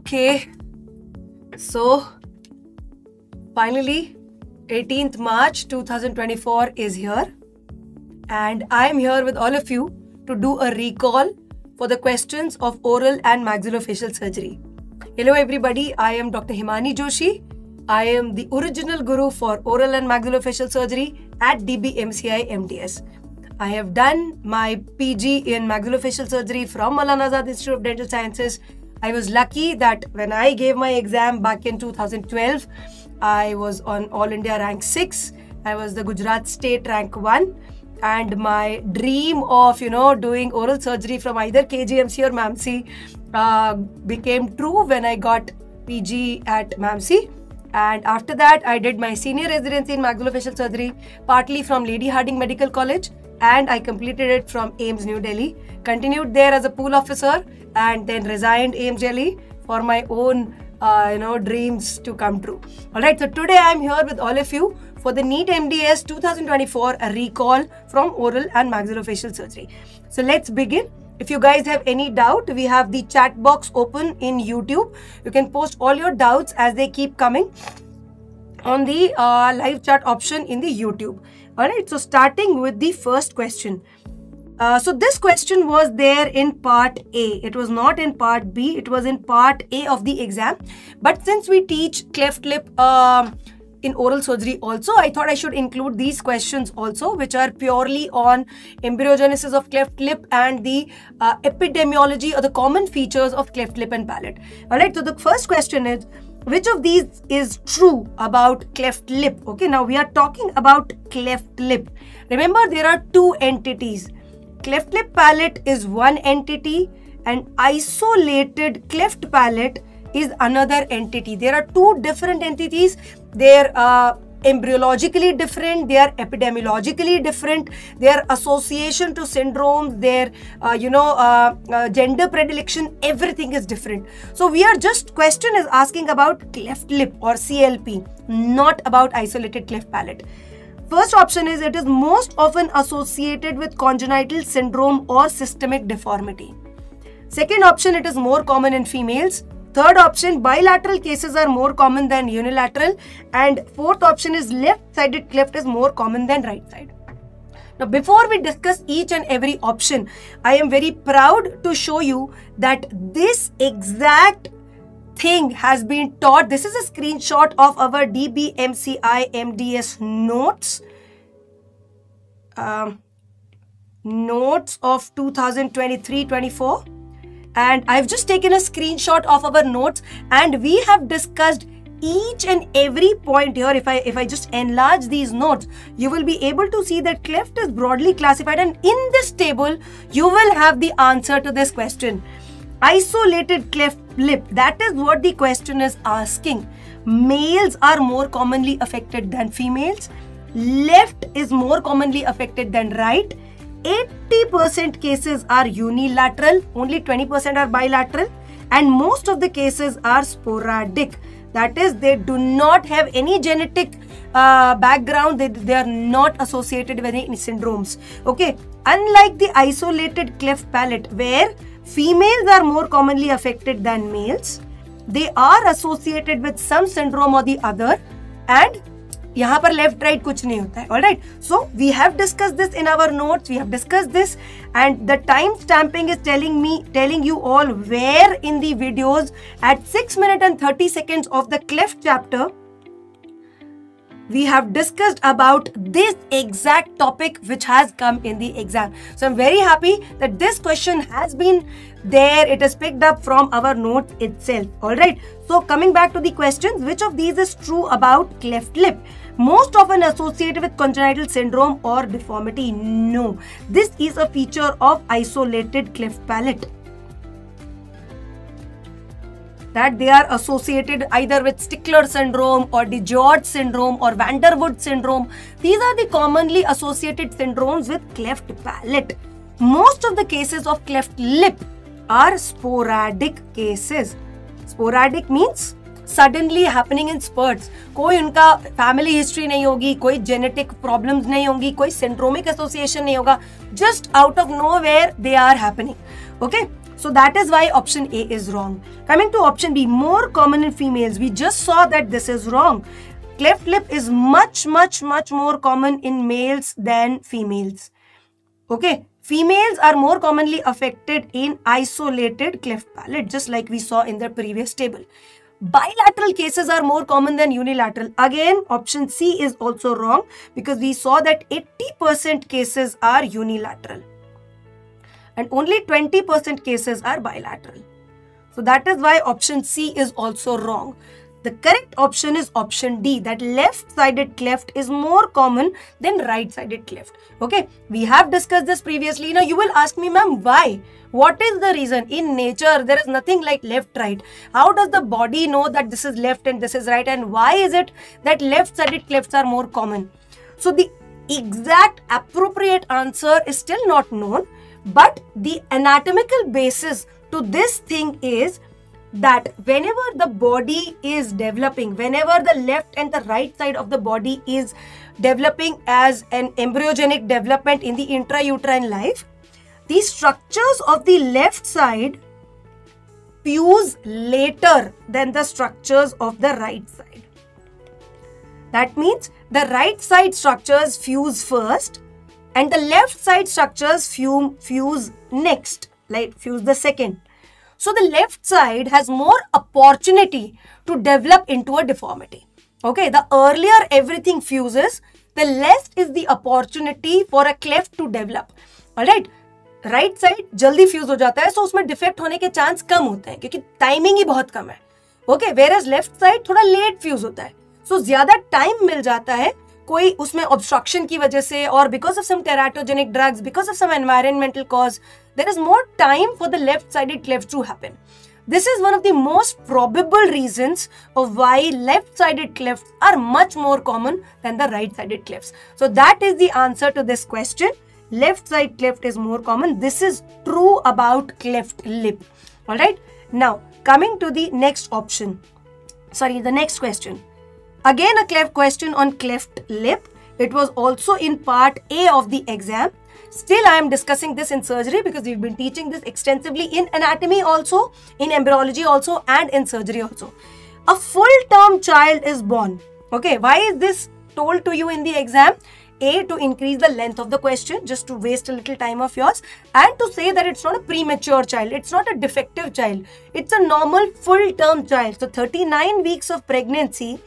Okay. So, finally, 18th March 2024 is here. And I am here with all of you to do a recall for the questions of oral and maxillofacial surgery. Hello, everybody. I am Dr. Himani Joshi. I am the original guru for oral and maxillofacial surgery at DBMCI MDS. I have done my PG in maxillofacial surgery from Maulana Azad Institute of Dental Sciences. I was lucky that when I gave my exam back in 2012, I was on All India rank 6. I was the Gujarat state rank 1 and my dream of you know doing oral surgery from either KGMC or MAMC uh, became true when I got PG at MAMC. And after that, I did my senior residency in maxillofacial surgery, partly from Lady Hardinge Medical College, and I completed it from AIIMS New Delhi. Continued there as a pool officer, and then resigned AIIMS Delhi for my own, uh, you know, dreams to come true. All right. So today I'm here with all of you for the NEET MDS 2024 a recall from oral and maxillofacial surgery. So let's begin. If you guys have any doubt, we have the chat box open in YouTube. You can post all your doubts as they keep coming on the uh, live chat option in the YouTube. All right, so starting with the first question. Uh, so this question was there in part A. It was not in part B. It was in part A of the exam. But since we teach cleft lip uh, in oral surgery also, I thought I should include these questions also, which are purely on embryogenesis of cleft lip and the uh, epidemiology or the common features of cleft lip and palate. All right, so the first question is, which of these is true about cleft lip? Okay, now we are talking about cleft lip. Remember, there are two entities Cleft lip palate is one entity and isolated cleft palate is another entity. There are two different entities. They're uh, embryologically different, they are epidemiologically different, their association to syndromes, their, uh, you know, uh, uh, gender predilection, everything is different. So we are just, question is asking about cleft lip or CLP, not about isolated cleft palate. First option is it is most often associated with congenital syndrome or systemic deformity. Second option, it is more common in females. Third option, bilateral cases are more common than unilateral. And fourth option is left-sided cleft is more common than right side. Now, before we discuss each and every option, I am very proud to show you that this exact thing has been taught. This is a screenshot of our DBMCI MDS notes. Um, notes of 2023-24 and I've just taken a screenshot of our notes and we have discussed each and every point here. If I if I just enlarge these notes you will be able to see that cleft is broadly classified and in this table you will have the answer to this question. Isolated cleft lip that is what the question is asking. Males are more commonly affected than females. Left is more commonly affected than right 80% cases are unilateral only 20% are bilateral and most of the cases are sporadic. That is they do not have any genetic uh, background. They, they are not associated with any syndromes. Okay? Unlike the isolated cleft palate where Females are more commonly affected than males. They are associated with some syndrome or the other and यहाँ पर left right कुछ नहीं होता है all right so we have discuss this in our notes we have discuss this and the time stamping is telling me telling you all where in the videos at six minute and thirty seconds of the cleft chapter we have discussed about this exact topic which has come in the exam. So, I'm very happy that this question has been there. It is picked up from our notes itself. Alright. So coming back to the questions, which of these is true about cleft lip? Most often associated with congenital syndrome or deformity? No. This is a feature of isolated cleft palate that they are associated either with Stickler syndrome or DiGeorge syndrome or Van der Woude syndrome. These are the commonly associated syndromes with cleft palate. Most of the cases of cleft lip are sporadic cases. Sporadic means suddenly happening in spurts. कोई उनका family history नहीं होगी कोई genetic problems नहीं होंगी कोई syndromic association नहीं होगा just out of nowhere they are happening Okay, so that is why option A is wrong. Coming to option B, more common in females. We just saw that this is wrong. Cleft lip is much, much, much more common in males than females. Okay, females are more commonly affected in isolated cleft palate, just like we saw in the previous table. Bilateral cases are more common than unilateral. Again, option C is also wrong because we saw that 80% cases are unilateral and only 20% cases are bilateral. So that is why option C is also wrong. The correct option is option D that left-sided cleft is more common than right-sided cleft. Okay, we have discussed this previously. Now you will ask me, ma'am, why? What is the reason? In nature, there is nothing like left-right. How does the body know that this is left and this is right? And why is it that left-sided clefts are more common? So the exact appropriate answer is still not known. But the anatomical basis to this thing is that whenever the body is developing, whenever the left and the right side of the body is developing as an embryogenic development in the intrauterine life, the structures of the left side fuse later than the structures of the right side. That means the right side structures fuse first and the left side structures fuse next, like fuse the second. So the left side has more opportunity to develop into a deformity. Okay, the earlier everything fuses, the less is the opportunity for a cleft to develop. Alright, right side जल्दी fuse हो जाता है सो उसमें defect होने के chance कम होते हैं क्योंकि टाइमिंग ही बहुत कम है okay where as left side थोड़ा लेट फ्यूज होता है सो so, ज़्यादा टाइम मिल जाता है कोई उसमें ऑब्स्ट्रक्शन की वजह से और because of some teratogenic drugs because of some environmental cause there is more time for the left-sided cleft to happen. This is one of the most probable reasons of why left-sided clefts are much more common than the right-sided clefts. So that is the answer to this question. Left side cleft is more common. This is true about cleft lip. Alright. Now, coming to the next option. Sorry, the next question. Again, a cleft question on cleft lip. It was also in part A of the exam. Still, I am discussing this in surgery because we've been teaching this extensively in anatomy also, in embryology also, and in surgery also. A full-term child is born. Okay, why is this told to you in the exam? A, to increase the length of the question, just to waste a little time of yours, and to say that it's not a premature child, it's not a defective child, it's a normal full term child. So, 39 weeks of pregnancy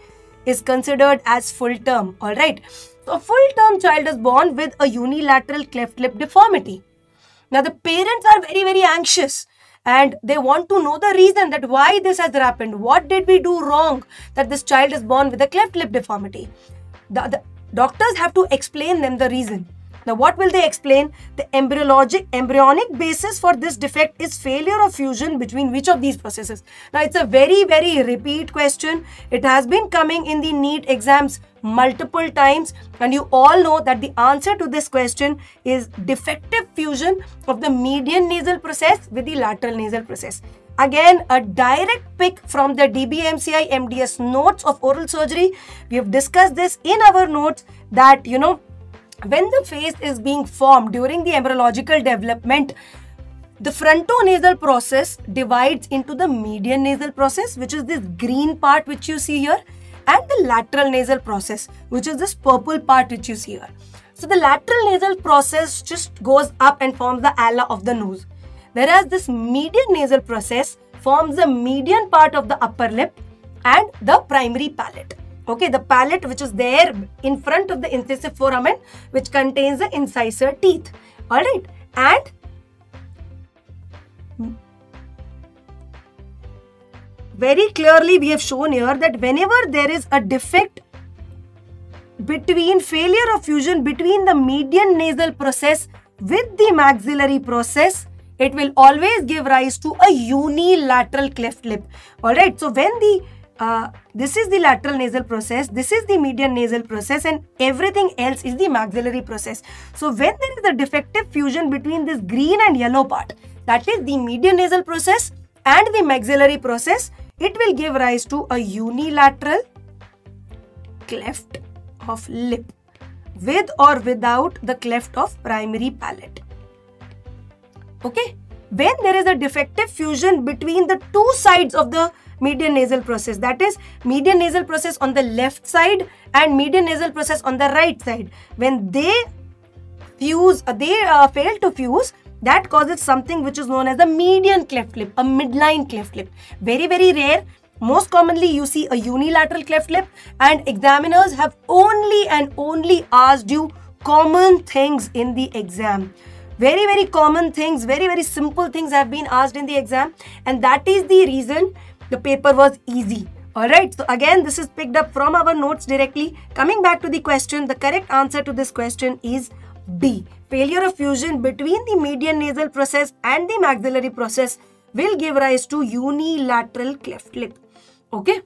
is considered as full term. Alright. A full term child is born with a unilateral cleft lip deformity. Now the parents are very very anxious and they want to know the reason that why this has happened. What did we do wrong that this child is born with a cleft lip deformity? The, the doctors have to explain them the reason. Now, what will they explain? The embryologic embryonic basis for this defect is failure of fusion between which of these processes? Now, it's a very, very repeat question. It has been coming in the NEET exams multiple times and you all know that the answer to this question is defective fusion of the median nasal process with the lateral nasal process. Again, a direct pick from the DBMCI MDS notes of oral surgery. We have discussed this in our notes that, you know, when the face is being formed during the embryological development, the frontonasal process divides into the median nasal process, which is this green part which you see here, and the lateral nasal process, which is this purple part which you see here. So the lateral nasal process just goes up and forms the ala of the nose. Whereas this median nasal process forms the median part of the upper lip and the primary palate okay the palate which is there in front of the incisive foramen which contains the incisor teeth. All right and very clearly we have shown here that whenever there is a defect between failure of fusion between the median nasal process with the maxillary process it will always give rise to a unilateral cleft lip. All right so when the uh, this is the lateral nasal process, this is the median nasal process and everything else is the maxillary process. So when there is a defective fusion between this green and yellow part, that is the median nasal process and the maxillary process, it will give rise to a unilateral cleft of lip with or without the cleft of primary palate. Okay, when there is a defective fusion between the two sides of the median nasal process that is median nasal process on the left side and median nasal process on the right side when they fuse uh, they uh, fail to fuse that causes something which is known as a median cleft lip a midline cleft lip. Very very rare. Most commonly you see a unilateral cleft lip and examiners have only and only asked you common things in the exam very very common things very very simple things have been asked in the exam and that is the reason the paper was easy Alright, so again this is picked up from our notes directly. Coming back to the question, the correct answer to this question is B. Failure of fusion between the median nasal process and the maxillary process will give rise to unilateral cleft lip. Okay.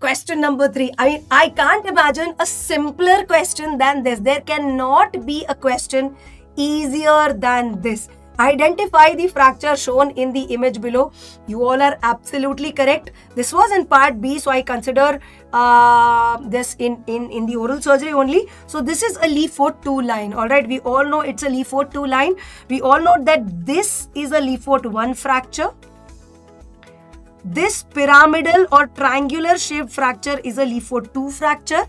Question number three. I mean, I can't imagine a simpler question than this. There cannot be a question easier than this. Identify the fracture shown in the image below. You all are absolutely correct. This was in part B, so I consider uh, this in, in, in the oral surgery only. So this is a Lefort 2 line. Alright, we all know it's a Lefort 2 line. We all know that this is a Lefort 1 fracture. This pyramidal or triangular shaped fracture is a Lefort 2 fracture.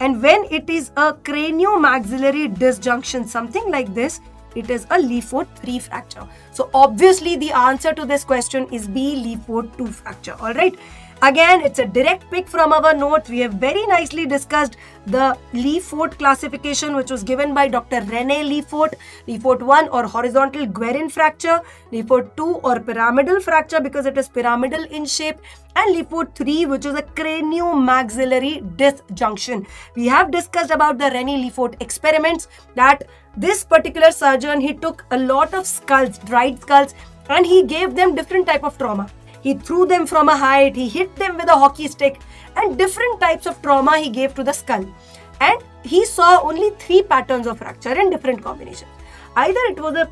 And when it is a craniomaxillary disjunction, something like this, it is a Lefort 3 fracture. So obviously the answer to this question is B Lefort 2 fracture. Alright. Again, it's a direct pick from our notes. We have very nicely discussed the Lefort classification which was given by Dr. Rene Lefort. Lefort 1 or horizontal Guerin fracture, Lefort 2 or pyramidal fracture because it is pyramidal in shape and Lefort 3 which is a craniomaxillary disjunction. We have discussed about the Rene Lefort experiments that this particular surgeon he took a lot of skulls, dried skulls and he gave them different type of trauma he threw them from a height, he hit them with a hockey stick, and different types of trauma he gave to the skull. And he saw only three patterns of fracture in different combinations. Either it was a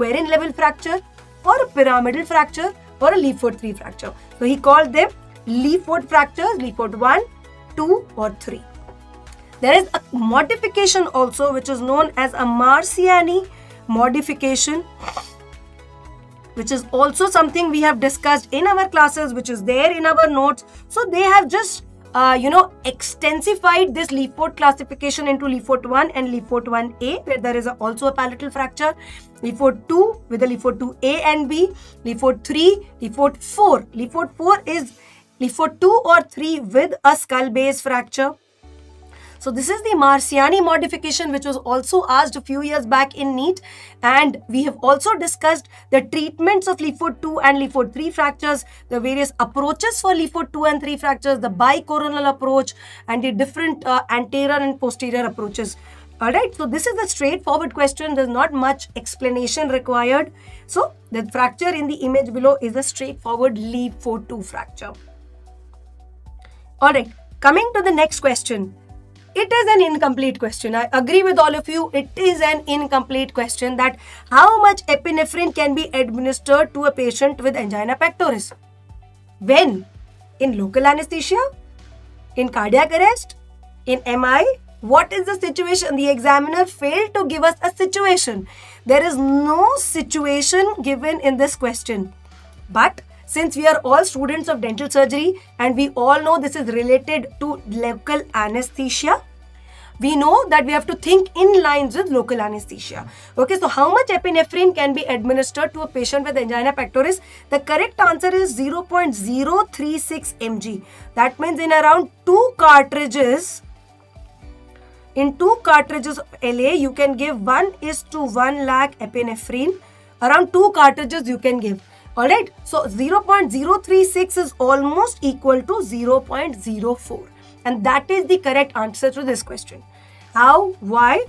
Guerin level fracture, or a pyramidal fracture, or a Lefort 3 fracture. So he called them Lefort fractures, Lefort 1, 2, or 3. There is a modification also which is known as a Marciani modification which is also something we have discussed in our classes, which is there in our notes. So they have just, uh, you know, extensified this Lefort classification into Lefort 1 and Lefort 1A, where there is a, also a palatal fracture. Lefort 2 with the Lefort 2A and B. Lefort 3, Lefort 4. Lefort 4 is Lefort 2 or 3 with a skull base fracture. So this is the Marciani modification which was also asked a few years back in NEET and we have also discussed the treatments of Lefort 2 and Lefort 3 fractures, the various approaches for Lefort 2 and 3 fractures, the bicoronal approach and the different uh, anterior and posterior approaches. Alright, so this is a straightforward question. There's not much explanation required. So the fracture in the image below is a straightforward Lefort 2 fracture. Alright, coming to the next question. It is an incomplete question. I agree with all of you. It is an incomplete question that how much epinephrine can be administered to a patient with angina pectoris? When? In local anesthesia? In cardiac arrest? In MI? What is the situation? The examiner failed to give us a situation. There is no situation given in this question. But since we are all students of dental surgery and we all know this is related to local anesthesia, we know that we have to think in lines with local anesthesia. Okay, so how much epinephrine can be administered to a patient with angina pectoris? The correct answer is 0.036 mg. That means in around two cartridges, in two cartridges of LA, you can give 1 is to 1 lakh epinephrine. Around two cartridges you can give. Alright, so 0.036 is almost equal to 0.04 and that is the correct answer to this question. How? Why?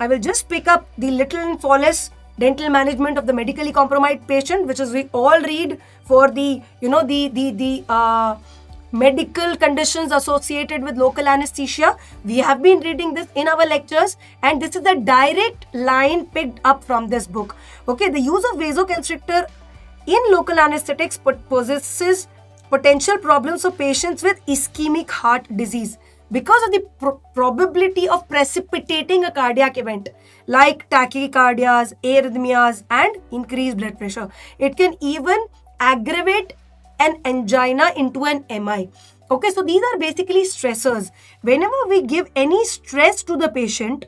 I will just pick up the Little Falace dental management of the medically compromised patient which is we all read for the you know the the the uh, medical conditions associated with local anesthesia we have been reading this in our lectures and this is the direct line picked up from this book okay the use of vasoconstrictor in local anesthetics possesses potential problems for patients with ischemic heart disease. because of the probability of precipitating a cardiac event like tachycardias, arrhythmias, and increased blood pressure. It can even aggravate an angina into an MI. Okay, so these are basically stressors. Whenever we give any stress to the patient,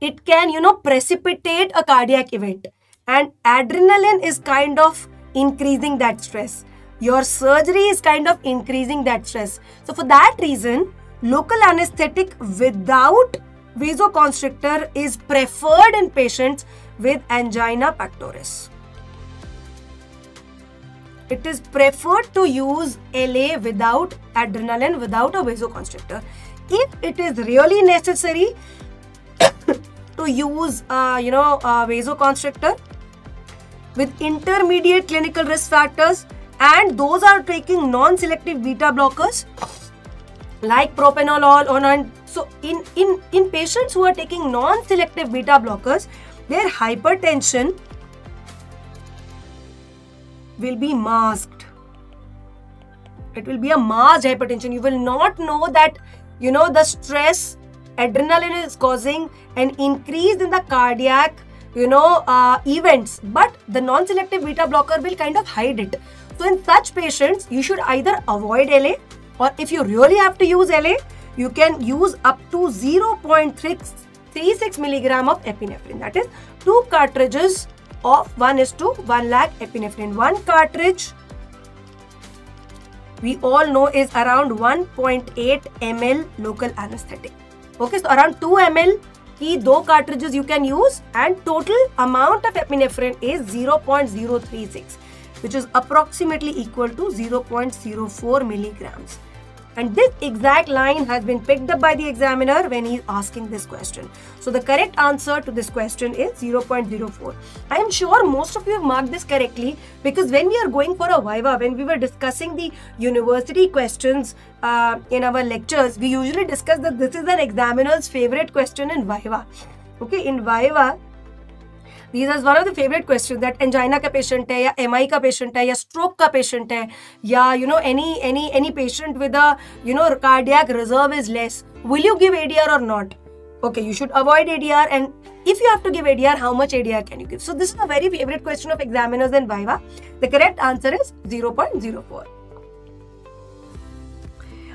it can, you know, precipitate a cardiac event. And adrenaline is kind of increasing that stress. Your surgery is kind of increasing that stress. So for that reason, local anesthetic without vasoconstrictor is preferred in patients with angina pectoris. It is preferred to use LA without adrenaline, without a vasoconstrictor. If it is really necessary to use, uh, you know, a vasoconstrictor with intermediate clinical risk factors, and those are taking non-selective beta blockers like propanolol or non so in in in patients who are taking non-selective beta blockers their hypertension will be masked. It will be a masked hypertension. You will not know that you know the stress adrenaline is causing an increase in the cardiac you know uh, events but the non-selective beta blocker will kind of hide it so in such patients you should either avoid la or if you really have to use LA, you can use up to 0.36 milligram of epinephrine. That is two cartridges of 1 is to 1 lakh epinephrine. One cartridge we all know is around 1.8 ml local anesthetic. Okay, so around 2 ml की दो cartridges you can use and total amount of epinephrine is 0.036 which is approximately equal to 0.04 milligrams. And this exact line has been picked up by the examiner when he is asking this question. So the correct answer to this question is 0.04. I am sure most of you have marked this correctly because when we are going for a Viva, when we were discussing the university questions uh, in our lectures, we usually discuss that this is an examiner's favorite question in Viva. Okay, in Viva, these is one of the favourite question that angina का patient है या M का patient है या stroke का patient है या you know any any any patient with a you know cardiac reserve is less will you give ADR और not okay you should avoid adr and if you have to give adr how much adr can you give so this is a very favorite question of examiners in viva the correct answer is 0.04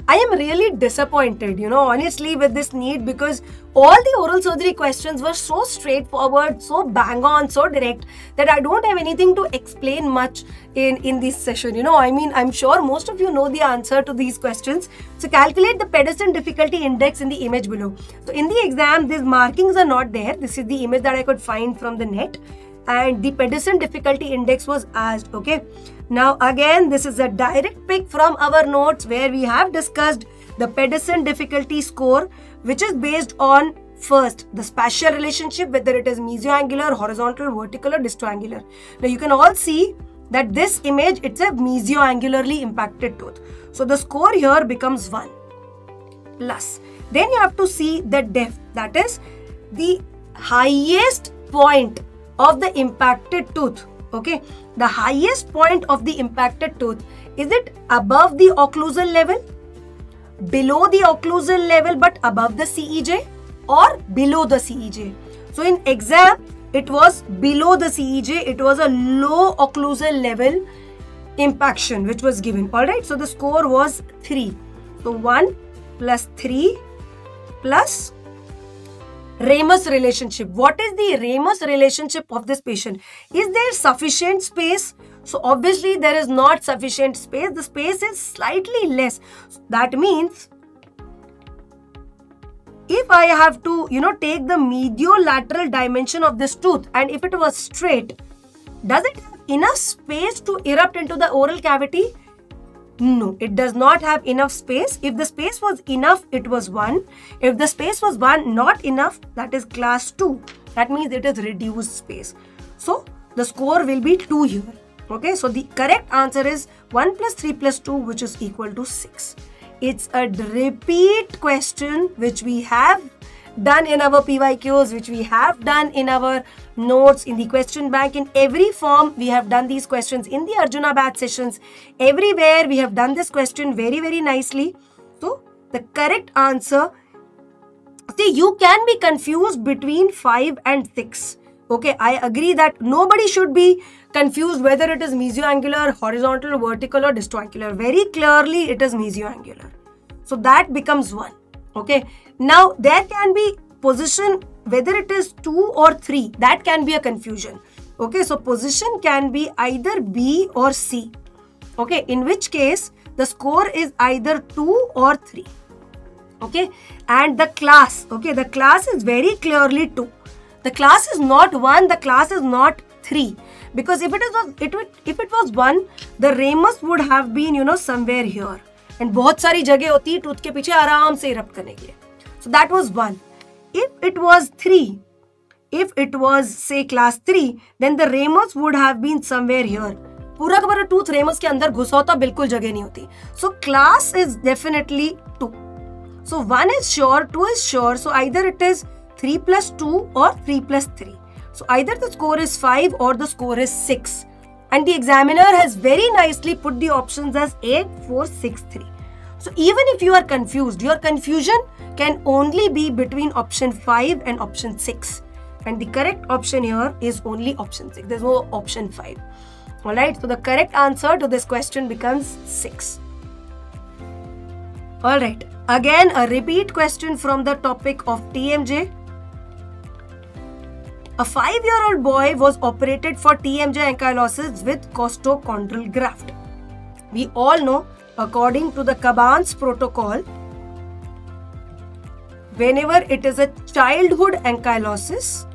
I am really disappointed, you know, honestly, with this NEET because all the oral surgery questions were so straightforward, so bang on, so direct that I don't have anything to explain much in, in this session. You know, I mean, I'm sure most of you know the answer to these questions. So calculate the Pedersen difficulty index in the image below. So in the exam, these markings are not there. This is the image that I could find from the net and the Pedersen difficulty index was asked, okay. Now again, this is a direct pick from our notes where we have discussed the Pedersen difficulty score, which is based on first the spatial relationship, whether it is mesioangular, horizontal, vertical or distoangular. Now you can all see that this image, it's a mesioangularly impacted tooth. So the score here becomes 1 plus. Then you have to see the depth, that is the highest point of the impacted tooth okay? The highest point of the impacted tooth is it above the occlusal level below the occlusal level but above the CEJ or below the CEJ so in exam it was below the CEJ it was a low occlusal level impaction which was given. All right? So the score was 3 so 1 plus 3 plus Ramus relationship. What is the Ramus relationship of this patient? Is there sufficient space? So obviously there is not sufficient space. The space is slightly less. That means if I have to, you know, take the mediolateral dimension of this tooth and if it was straight, does it have enough space to erupt into the oral cavity? No, it does not have enough space. If the space was enough, it was 1. If the space was 1 not enough, that is class 2. That means it is reduced space. So, the score will be 2 here. Okay, so the correct answer is 1 plus 3 plus 2 which is equal to 6. It's a repeat question which we have done in our PYQs, which we have done in our notes, in the question bank. In every form, we have done these questions. In the Arjuna batch sessions, everywhere we have done this question very, very nicely. So, the correct answer see you can be confused between 5 and 6 okay i agree that nobody should be confused whether it is mesioangular horizontal vertical or distoangular very clearly it is mesioangular so that becomes 1 okay now there can be position whether it is 2 or 3 that can be a confusion okay so position can be either b or c okay in which case the score is either 2 or 3 okay and the class okay the class is very clearly 2 the class is not 1 the class is not 3 because if it is it if it was 1 the ramus would have been you know somewhere here and बहुत सारी जगह होती है tooth के पीछे आराम से erupt करने के लिए so that was 1. If it was 3, if it was say class 3, then the ramus would have been somewhere here. पूरा का पूरा टूथ रेमस के अंदर घुसा होता बिल्कुल जगह नहीं होती। So class is definitely two so one is sure two is sure so either it is three plus two or three plus three so either the score is five or the score is six and the examiner has very nicely put the options as 8, 4, so even if you are confused your confusion can only be between option 5 and option 6 and the correct option here is only option 6 there's no option 5 Alright, so the correct answer to this question becomes 6. Alright, again a repeat question from the topic of TMJ. A 5-year-old boy was operated for TMJ ankylosis with costochondral graft. We all know, according to the Kaban's protocol, whenever it is a childhood ankylosis,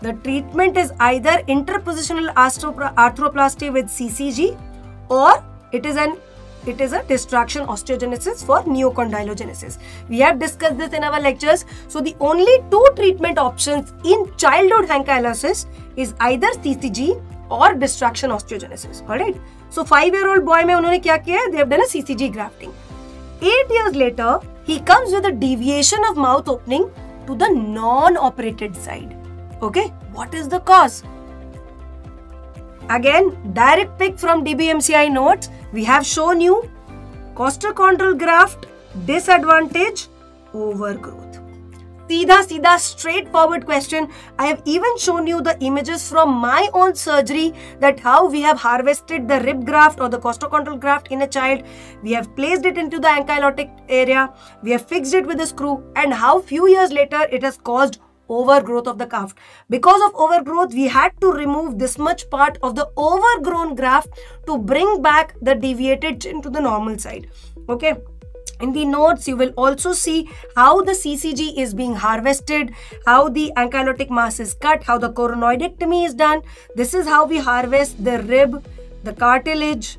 the treatment is either interpositional arthroplasty with CCG or it is an it is a distraction osteogenesis for neocondylogenesis. We have discussed this in our lectures. So the only two treatment options in childhood ankylosis is either CCG or distraction osteogenesis. Alright. So five year old boy में उन्होंने क्या किया they have done a CCG grafting eight year later he comes with deviation of mouth opening to the non operated side okay what is the cause Again, direct pick from DBMCI notes. We have shown you costochondral graft disadvantage overgrowth. Sida, sida, straightforward question. I have even shown you the images from my own surgery that how we have harvested the rib graft or the costochondral graft in a child. We have placed it into the ankylotic area. We have fixed it with a screw and how few years later it has caused overgrowth of the calf. Because of overgrowth, we had to remove this much part of the overgrown graft to bring back the deviated chin to the normal side. Okay. In the notes, you will also see how the CCG is being harvested, how the ankylotic mass is cut, how the coronoidectomy is done. This is how we harvest the rib, the cartilage,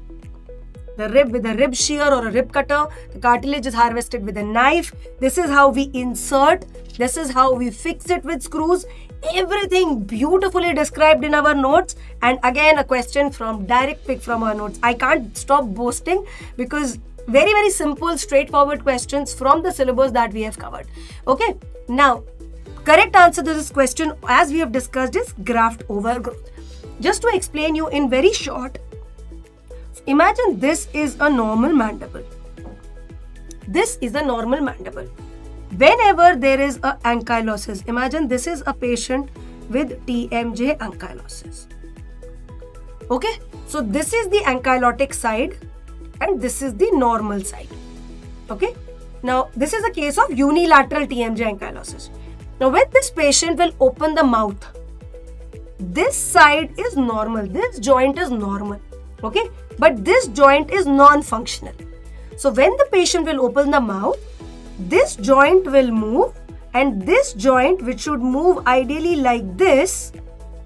the rib with a rib shear or a rib cutter. The cartilage is harvested with a knife. This is how we insert. This is how we fix it with screws. Everything beautifully described in our notes. And again, a question from direct pick from our notes. I can't stop boasting because very, very simple, straightforward questions from the syllabus that we have covered. Okay, now, correct answer to this question, as we have discussed, is graft overgrowth. Just to explain you in very short, Imagine this is a normal mandible. This is a normal mandible. Whenever there is a ankylosis, imagine this is a patient with TMJ ankylosis. Okay, so this is the ankylotic side and this is the normal side. Okay, now this is a case of unilateral TMJ ankylosis. Now when this patient will open the mouth, this side is normal, this joint is normal. Okay, but this joint is non-functional. So when the patient will open the mouth, this joint will move and this joint which should move ideally like this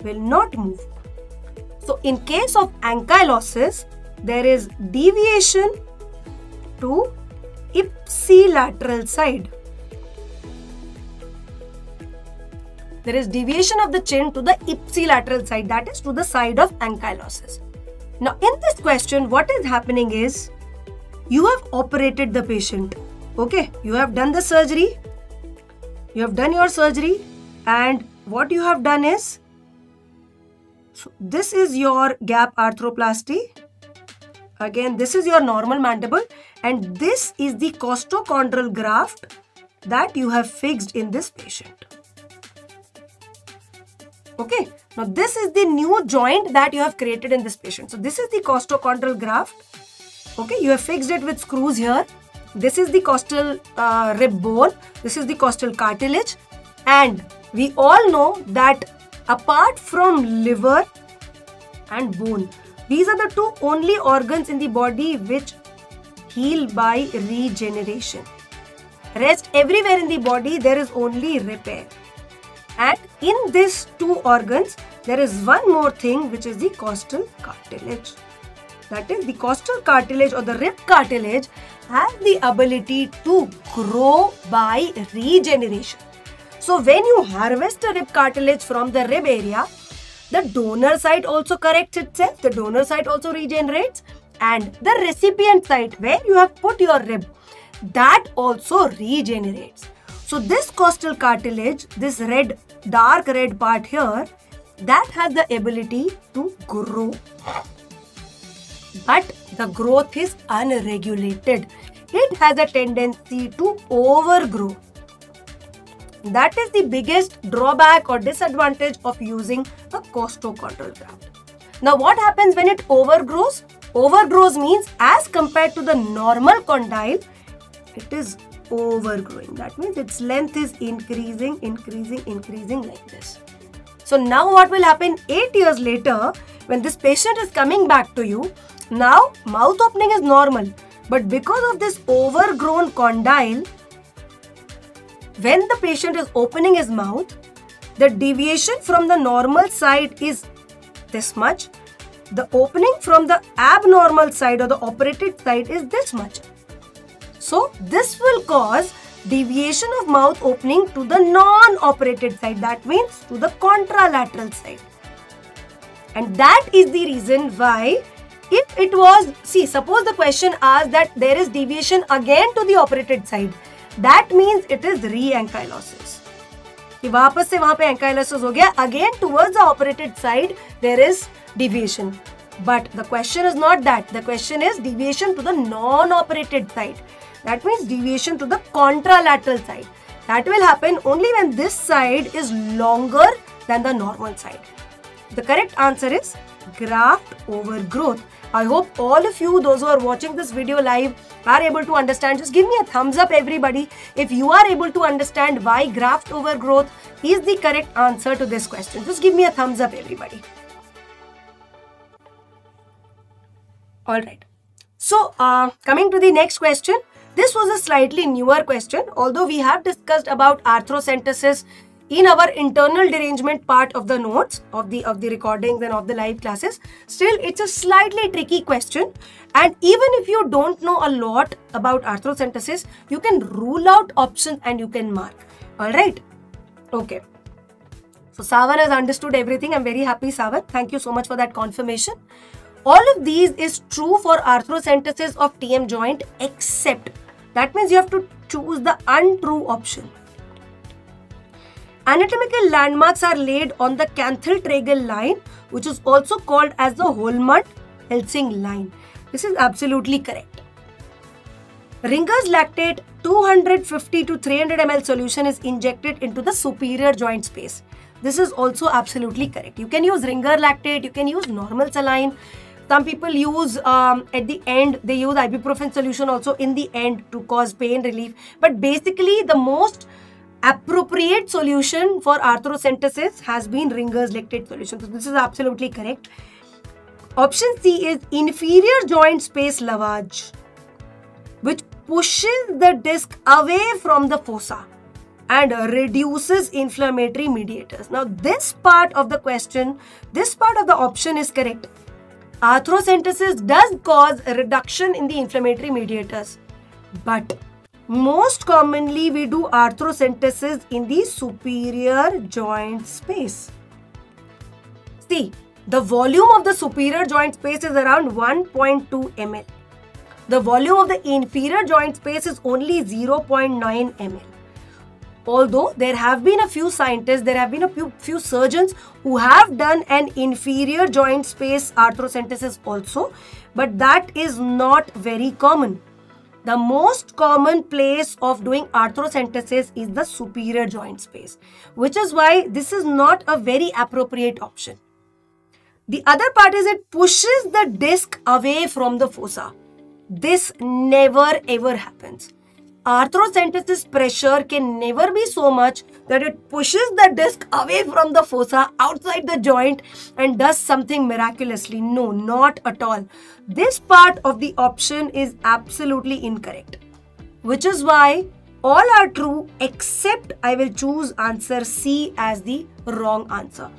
will not move. So in case of ankylosis, there is deviation to ipsilateral side. There is deviation of the chin to the ipsilateral side that is to the side of ankylosis. Now, in this question, what is happening is you have operated the patient. Okay, you have done the surgery, you have done your surgery, and what you have done is so this is your gap arthroplasty, Again, this is your normal mandible and this is the costochondral graft that you have fixed in this patient. Okay, now this is the new joint that you have created in this patient. So this is the costochondral graft. Okay, you have fixed it with screws here. This is the costal uh, rib bone. This is the costal cartilage. And we all know that apart from liver and bone, these are the two only organs in the body which heal by regeneration. Rest everywhere in the body there is only repair. And in these two organs, there is one more thing which is the costal cartilage. That is, the costal cartilage or the rib cartilage has the ability to grow by regeneration. So, when you harvest the rib cartilage from the rib area, the donor site also corrects itself, the donor site also regenerates, and the recipient site where you have put your rib, that also regenerates. So this costal cartilage, this red, dark red part here, that has the ability to grow. But the growth is unregulated. It has a tendency to overgrow. That is the biggest drawback or disadvantage of using a costochondral graft. Now what happens when it overgrows? Overgrows means as compared to the normal condyle, it is overgrowing. That means its length is increasing, increasing, increasing like this. So now what will happen 8 years later when this patient is coming back to you, now mouth opening is normal. But because of this overgrown condyle, when the patient is opening his mouth, the deviation from the normal side is this much. The opening from the abnormal side or the operated side is this much. So this will cause deviation of mouth opening to the non-operated side. That means to the contralateral side. And that is the reason why if it was, see suppose the question asks that there is deviation again to the operated side. That means it is re-ankylosis. कि वापस से वहां पे ankylosis हो गया again towards the operated side there is deviation but the question is not that the question is deviation to the non-operated side that means deviation to the contralateral side. That will happen only when this side is longer than the normal side. The correct answer is graft overgrowth. I hope all of you, those who are watching this video live, are able to understand. Just give me a thumbs up, everybody, if you are able to understand why graft overgrowth is the correct answer to this question. Just give me a thumbs up, everybody. Alright. So, uh, coming to the next question. This was a slightly newer question, although we have discussed about arthrocentesis in our internal derangement part of the notes of the of the recordings and of the live classes still it's a slightly tricky question. And even if you don't know a lot about arthrocentesis you can rule out options and you can mark. All right? Okay. So savan has understood everything. I'm very happy savan thank you so much for that confirmation. All of these is true for arthrocentesis of tm joint except that means you have to choose the untrue option. Anatomical landmarks are laid on the canthal-tragal line, which is also called as the Holmlund-Hellsing line. This is absolutely correct. Ringer's lactate 250 to 300 ml solution is injected into the superior joint space. This is also absolutely correct. You can use Ringer lactate, you can use normal saline, some people use um, at the end, they use ibuprofen solution also in the end to cause pain relief. But basically, the most appropriate solution for arthrocentesis has been Ringer's lactate solution. So this is absolutely correct. Option C is inferior joint space lavage, which pushes the disc away from the fossa and reduces inflammatory mediators. Now, this part of the question, this part of the option is correct. Arthrocentesis does cause a reduction in the inflammatory mediators, but most commonly we do arthrocentesis in the superior joint space. See, the volume of the superior joint space is around 1.2 ml. The volume of the inferior joint space is only 0.9 ml. although there have been a few scientists, there have been a few, few surgeons who have done an inferior joint space arthrocentesis also, but that is not very common. The most common place of doing arthrocentesis is the superior joint space, which is why this is not a very appropriate option. The other part is it pushes the disc away from the fossa. This never ever happens arthrocentesis pressure can never be so much that it pushes the disc away from the fossa outside the joint and does something miraculously. No, not at all. This part of the option is absolutely incorrect, which is why all are true except I will choose answer C as the wrong answer.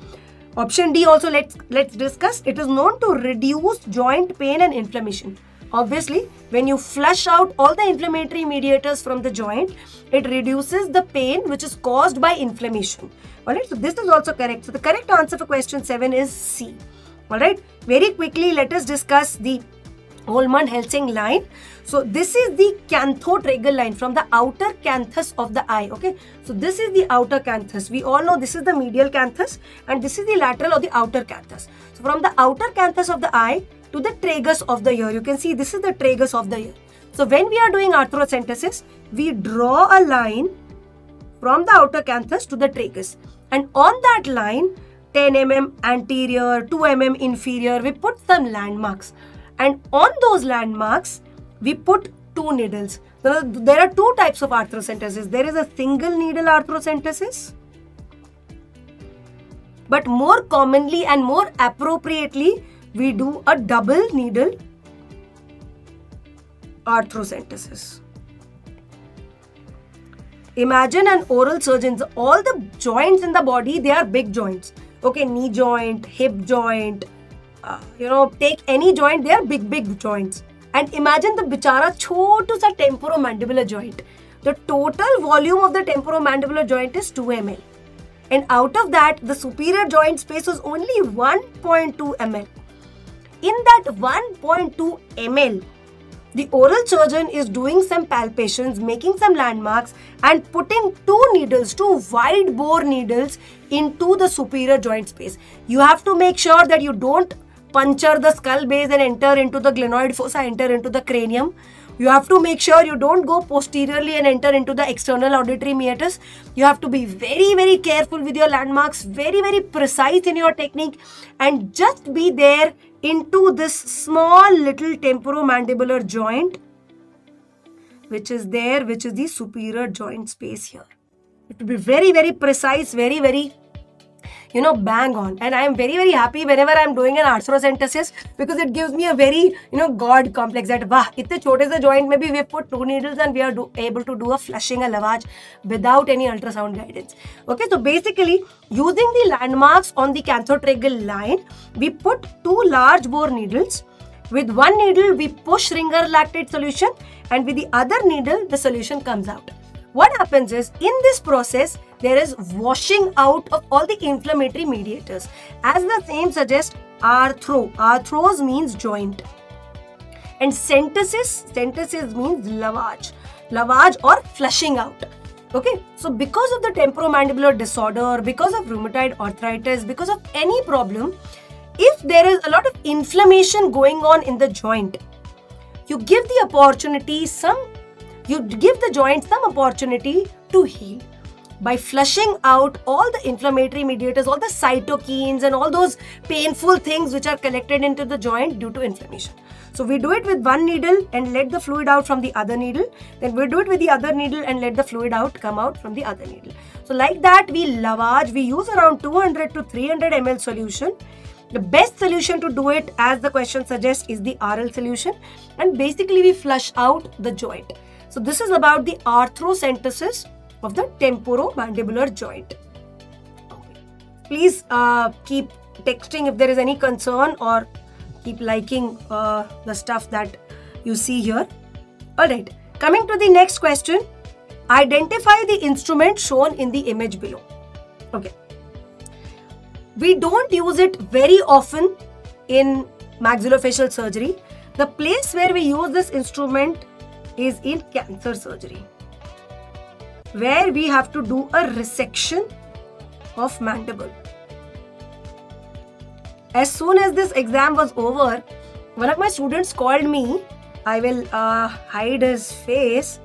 Option D also let's let's discuss. It is known to reduce joint pain and inflammation. Obviously, when you flush out all the inflammatory mediators from the joint, it reduces the pain which is caused by inflammation. Alright, so this is also correct. So the correct answer for question 7 is C. Alright, very quickly let us discuss the Holmlund-Hellsing line. So this is the canthotragal line from the outer canthus of the eye. Okay, so this is the outer canthus. We all know this is the medial canthus and this is the lateral or the outer canthus. So from the outer canthus of the eye to the tragus of the ear. You can see this is the tragus of the ear. So when we are doing arthrocentesis, we draw a line from the outer canthus to the tragus. And on that line, 10 mm anterior, 2 mm inferior, we put some landmarks. And on those landmarks, we put two needles. There are two types of arthrocentesis. There is a single needle arthrocentesis. But more commonly and more appropriately, we do a double needle arthrocentesis. Imagine an oral surgeon, all the joints in the body, they are big joints. Okay, knee joint, hip joint, uh, you know, take any joint, they are big, big joints. And imagine the bichara chotu sa temporomandibular joint. The total volume of the temporomandibular joint is 2 ml. And out of that, the superior joint space was only 1.2 ml. In that 1.2 ml, the oral surgeon is doing some palpations, making some landmarks and putting two needles, two wide bore needles into the superior joint space. You have to make sure that you don't puncture the skull base and enter into the glenoid fossa, enter into the cranium. You have to make sure you don't go posteriorly and enter into the external auditory meatus. You have to be very, very careful with your landmarks, very, very precise in your technique and just be there into this small little temporomandibular joint which is there which is the superior joint space here. It will be very very precise very very you know bang on. And i am very very happy whenever i am doing an arthrocentesis because it gives me a very you know god complex that wow itne chote se joint maybe we put two needles and we are do, able to do a flushing a lavage without any ultrasound guidance. Okay so basically using the landmarks on the canthotragal line we put two large bore needles. With one needle we push ringer lactate solution and with the other needle the solution comes out. What happens is in this process there is washing out of all the inflammatory mediators. As the name suggests, arthro. Arthros means joint. And centesis, centesis means lavage. Lavage or flushing out. Okay, so because of the temporomandibular disorder, because of rheumatoid arthritis, because of any problem, if there is a lot of inflammation going on in the joint, you give the opportunity some, you give the joint some opportunity to heal by flushing out all the inflammatory mediators, all the cytokines and all those painful things which are collected into the joint due to inflammation. So we do it with one needle and let the fluid out from the other needle. Then we do it with the other needle and let the fluid out come out from the other needle. So like that we lavage, we use around 200 to 300 ml solution. The best solution to do it as the question suggests is the RL solution and basically we flush out the joint. So this is about the arthrocentesis of the temporomandibular joint. Please uh, keep texting if there is any concern or keep liking uh, the stuff that you see here. Alright, coming to the next question. Identify the instrument shown in the image below. Okay. We don't use it very often in maxillofacial surgery. The place where we use this instrument is in cancer surgery. Where we have to do a resection of mandible. As soon as this exam was over, one of my students called me. I will uh, hide his face.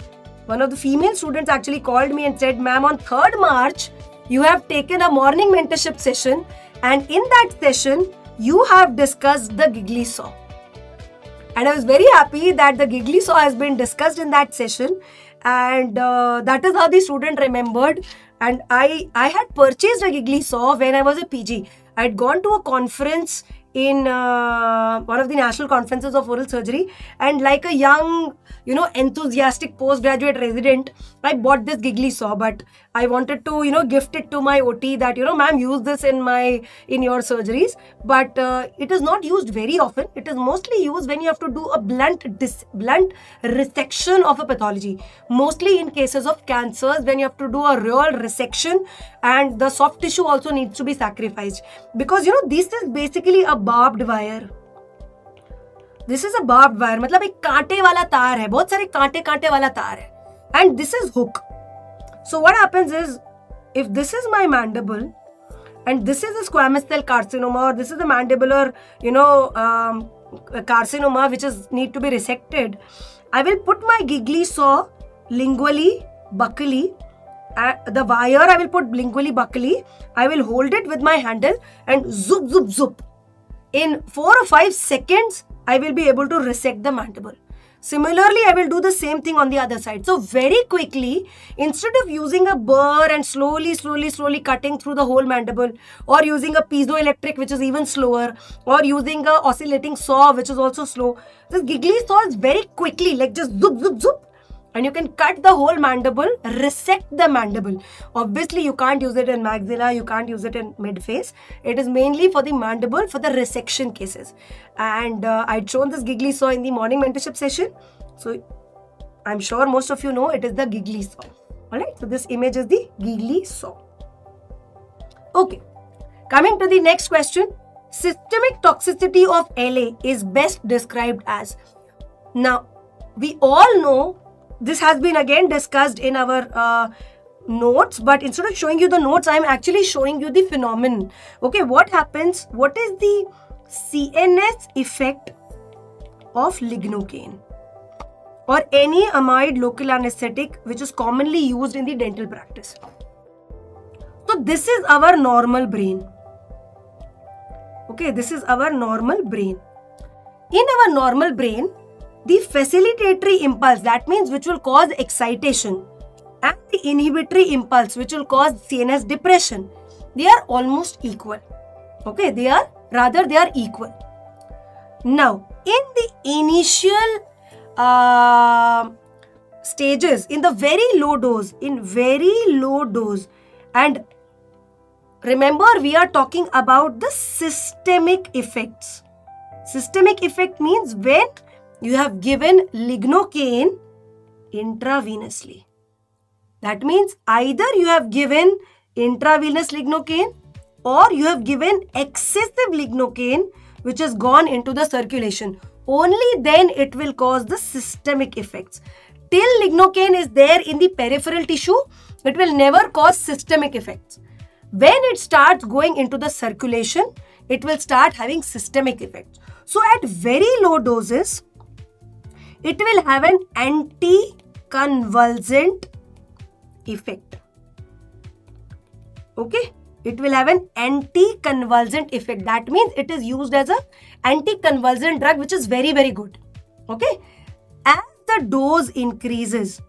One of the female students actually called me and said, Ma'am, on 3rd March, you have taken a morning mentorship session, and in that session, you have discussed the Gigli saw. And I was very happy that the Gigli saw has been discussed in that session, and uh, that is how the student remembered. And I, I had purchased a Gigli saw when I was a PG. I had gone to a conference in uh, one of the national conferences of oral surgery and like a young you know enthusiastic postgraduate resident i bought this Gigli saw but i wanted to you know gift it to my ot that you know ma'am use this in my in your surgeries. But uh, it is not used very often. It is mostly used when you have to do a blunt dis- blunt resection of a pathology mostly in cases of cancers when you have to do a real resection and the soft tissue also needs to be sacrificed. Because you know this is basically a barbed wire this is a barbed wire मतलब एक कांटे वाला तार है, बहुत सारे कांटे कांटे वाला तार है। And this is hook so what happens is if this is my mandible and this is अस्तल carcinoma or this is a mandible or you know carcinoma which is need to be resected I will put my Gigli saw lingually buccally the wire I will put lingually buccally I will hold it with my handle and जुप जुप जुप in 4 or 5 seconds I will be able to resect the mandible. Similarly, I will do the same thing on the other side. So very quickly, instead of using a burr and slowly, slowly, slowly cutting through the whole mandible or using a piezoelectric which is even slower or using a oscillating saw which is also slow, this Gigli saw is very quickly like just zoop, zoop, zoop and you can cut the whole mandible, resect the mandible. Obviously, you can't use it in maxilla, you can't use it in midface. It is mainly for the mandible for the resection cases. And uh, I'd shown this Gigli saw in the morning mentorship session. So I'm sure most of you know it is the Gigli saw. Alright, so this image is the Gigli saw. Okay, coming to the next question. Systemic toxicity of LA is best described as. Now, we all know this has been again discussed in our uh, notes but instead of showing you the notes i'm actually showing you the phenomenon. Okay what happens? What is the cns effect of lignocaine or any amide local anesthetic which is commonly used in the dental practice? So this is our normal brain. Okay this is our normal brain. In our normal brain the facilitatory impulse, that means which will cause excitation, and the inhibitory impulse, which will cause CNS depression, they are almost equal. Okay, they are rather they are equal. Now, in the initial uh, stages, in the very low dose, in very low dose, and remember we are talking about the systemic effects. Systemic effect means when you have given lignocaine intravenously. That means either you have given intravenous lignocaine or you have given excessive lignocaine which has gone into the circulation. Only then it will cause the systemic effects. Till lignocaine is there in the peripheral tissue, it will never cause systemic effects. When it starts going into the circulation, it will start having systemic effects. So at very low doses, it will have an anti-convulsant effect. Okay, it will have an anti-convulsant effect. That means it is used as a anti-convulsant drug which is very very good. Okay, as the dose increases,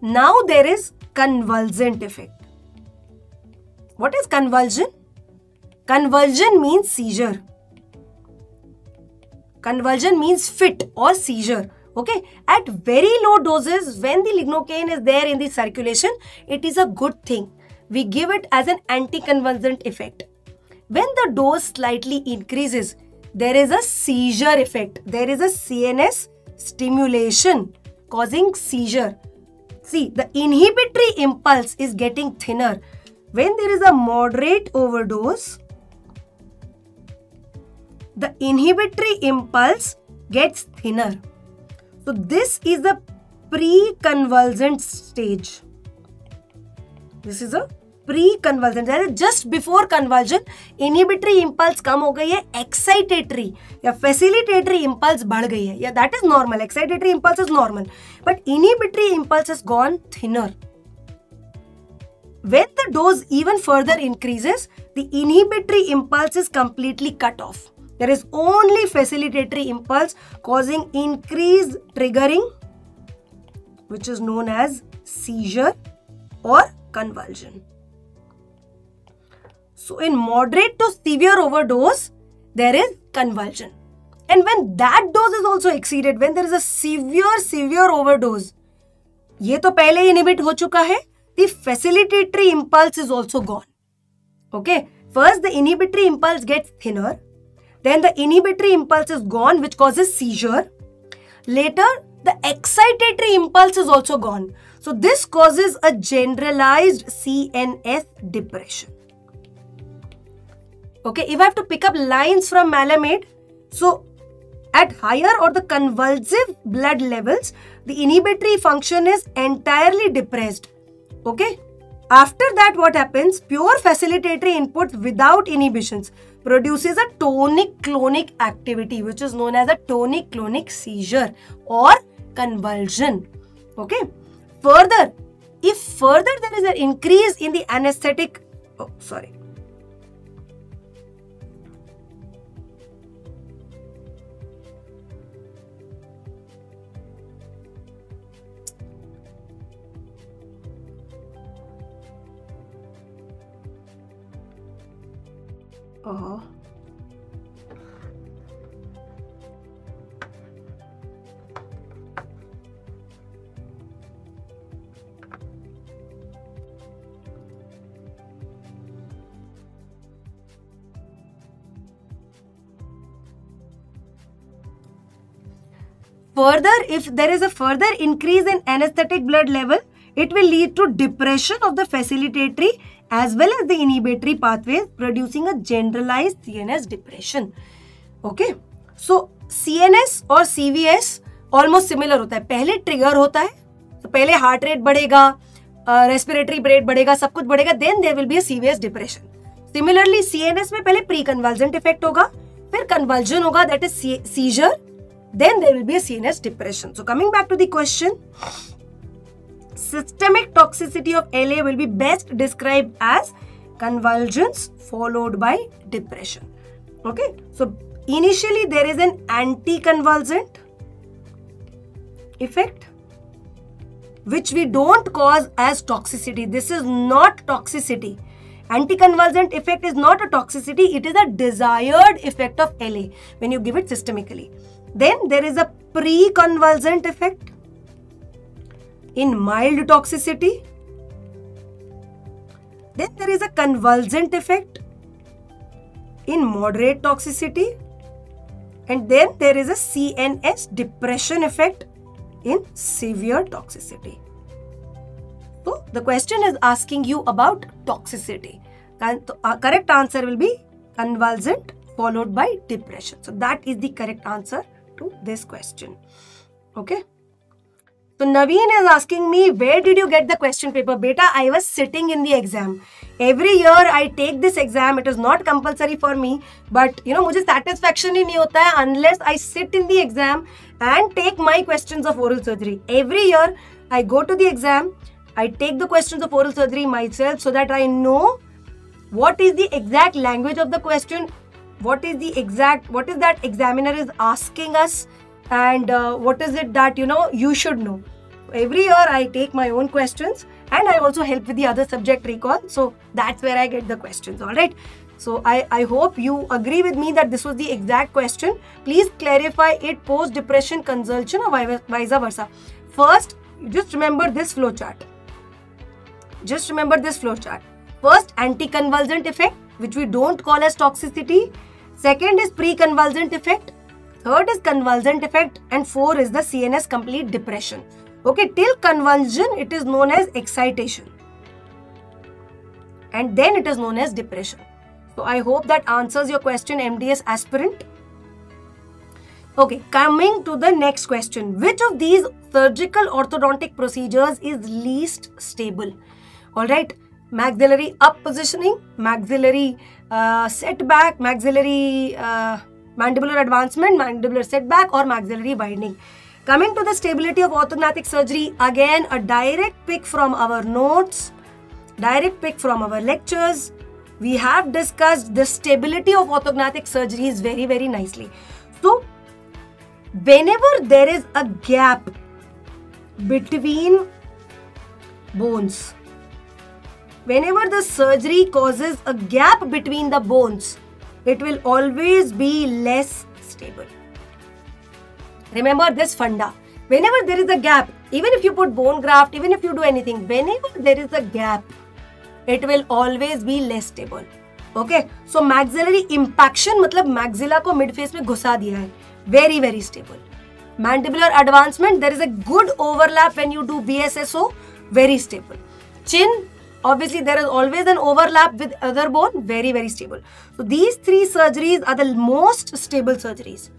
now there is convulsant effect. What is convulsion? Convulsion means seizure. Convulsion means fit or seizure. Okay, at very low doses, when the lignocaine is there in the circulation, it is a good thing. We give it as an anticonvulsant effect. When the dose slightly increases, there is a seizure effect. There is a CNS stimulation causing seizure. See, the inhibitory impulse is getting thinner. When there is a moderate overdose, the inhibitory impulse gets thinner. So this is the pre-convulsant stage. This is a pre-convulsant. That is just before convulsion, inhibitory impulse कम हो गई है, excitatory या facilitatory impulse बढ़ गई है. Yeah, that is normal. Excitatory impulse is normal, but inhibitory impulse has gone thinner. When the dose even further increases, the inhibitory impulse is completely cut off. There is only facilitatory impulse causing increased triggering, which is known as seizure or convulsion. So, in moderate to severe overdose, there is convulsion. And when that dose is also exceeded, when there is a severe, severe overdose, ये तो पहले inhibit हो चुका है the facilitatory impulse is also gone. Okay, first the inhibitory impulse gets thinner, then the inhibitory impulse is gone, which causes seizure. Later, the excitatory impulse is also gone. So, this causes a generalized CNS depression. Okay, if I have to pick up lines from Malamed, so at higher or the convulsive blood levels, the inhibitory function is entirely depressed Okay. After that, what happens? Pure facilitatory input without inhibitions produces a tonic clonic activity, which is known as a tonic clonic seizure or convulsion. Okay. Further, if further there is an increase in the anesthetic, oh, sorry, Uh-huh. Further, if there is a further increase in anesthetic blood level, it will lead to depression of the facilitatory as well as the inhibitory pathways producing a generalized CNS depression. Okay. So, CNS और CVS almost similar होता है पहले trigger होता है तो पहले heart rate बढ़ेगा respiratory rate बढ़ेगा सब कुछ बढ़ेगा then there will be severe depression similarly CNS में पहले प्री कन्वर्जेंट इफ़ेक्ट होगा फिर कन्वर्जन होगा that is seizure then there will be CNS depression so coming back to the question systemic toxicity of LA will be best described as convulsions followed by depression. Okay, so initially there is an anticonvulsant effect which we don't cause as toxicity. This is not toxicity. Anticonvulsant effect is not a toxicity, it is a desired effect of LA when you give it systemically. Then there is a pre-convulsant effect in mild toxicity. Then there is a convulsant effect in moderate toxicity. And then there is a CNS depression effect in severe toxicity. So the question is asking you about toxicity. Uh, correct answer will be convulsant followed by depression. So that is the correct answer to this question. Okay. So Naveen is asking me, where did you get the question paper? Beta, I was sitting in the exam. Every year I take this exam. It is not compulsory for me. But you know, मुझे satisfaction ही नहीं होता है unless I sit in the exam and take my questions of oral surgery. Every year I go to the exam. I take the questions of oral surgery myself so that I know what is the exact language of the question, what is the exact, what is that examiner is asking us and uh, what is it that you know you should know every year I take my own questions and I also help with the other subject recall. So that's where I get the questions. All right. So I, I hope you agree with me that this was the exact question. Please clarify it post depression consultation or vice versa. First, just remember this flow chart. Just remember this flow chart. First, anticonvulsant effect, which we don't call as toxicity. Second is pre-convulsant effect. Third is convulsant effect. And four is the CNS complete depression. Okay, till convulsion, it is known as excitation. And then it is known as depression. So I hope that answers your question, MDS aspirant. Okay, coming to the next question. Which of these surgical orthodontic procedures is least stable? All right, maxillary up positioning, maxillary uh, setback, maxillary uh, mandibular advancement, mandibular setback, or maxillary widening. Coming to the stability of orthognathic surgery, again a direct pick from our notes, direct pick from our lectures. We have discussed the stability of orthognathic surgeries very, very nicely. So, whenever there is a gap between bones, whenever the surgery causes a gap between the bones, it will always be less stable. Remember this funda. Whenever there is a gap, even if you put bone graft, even if you do anything, whenever there is a gap, it will always be less stable. Okay, so maxillary impaction मतलब maxilla को mid face में घुसा दिया है very very stable. Mandibular advancement, there is a good overlap when you do BSSO, very stable. Chin, obviously there is always an overlap with other bone, very very stable. So these three surgeries are the most stable surgeries.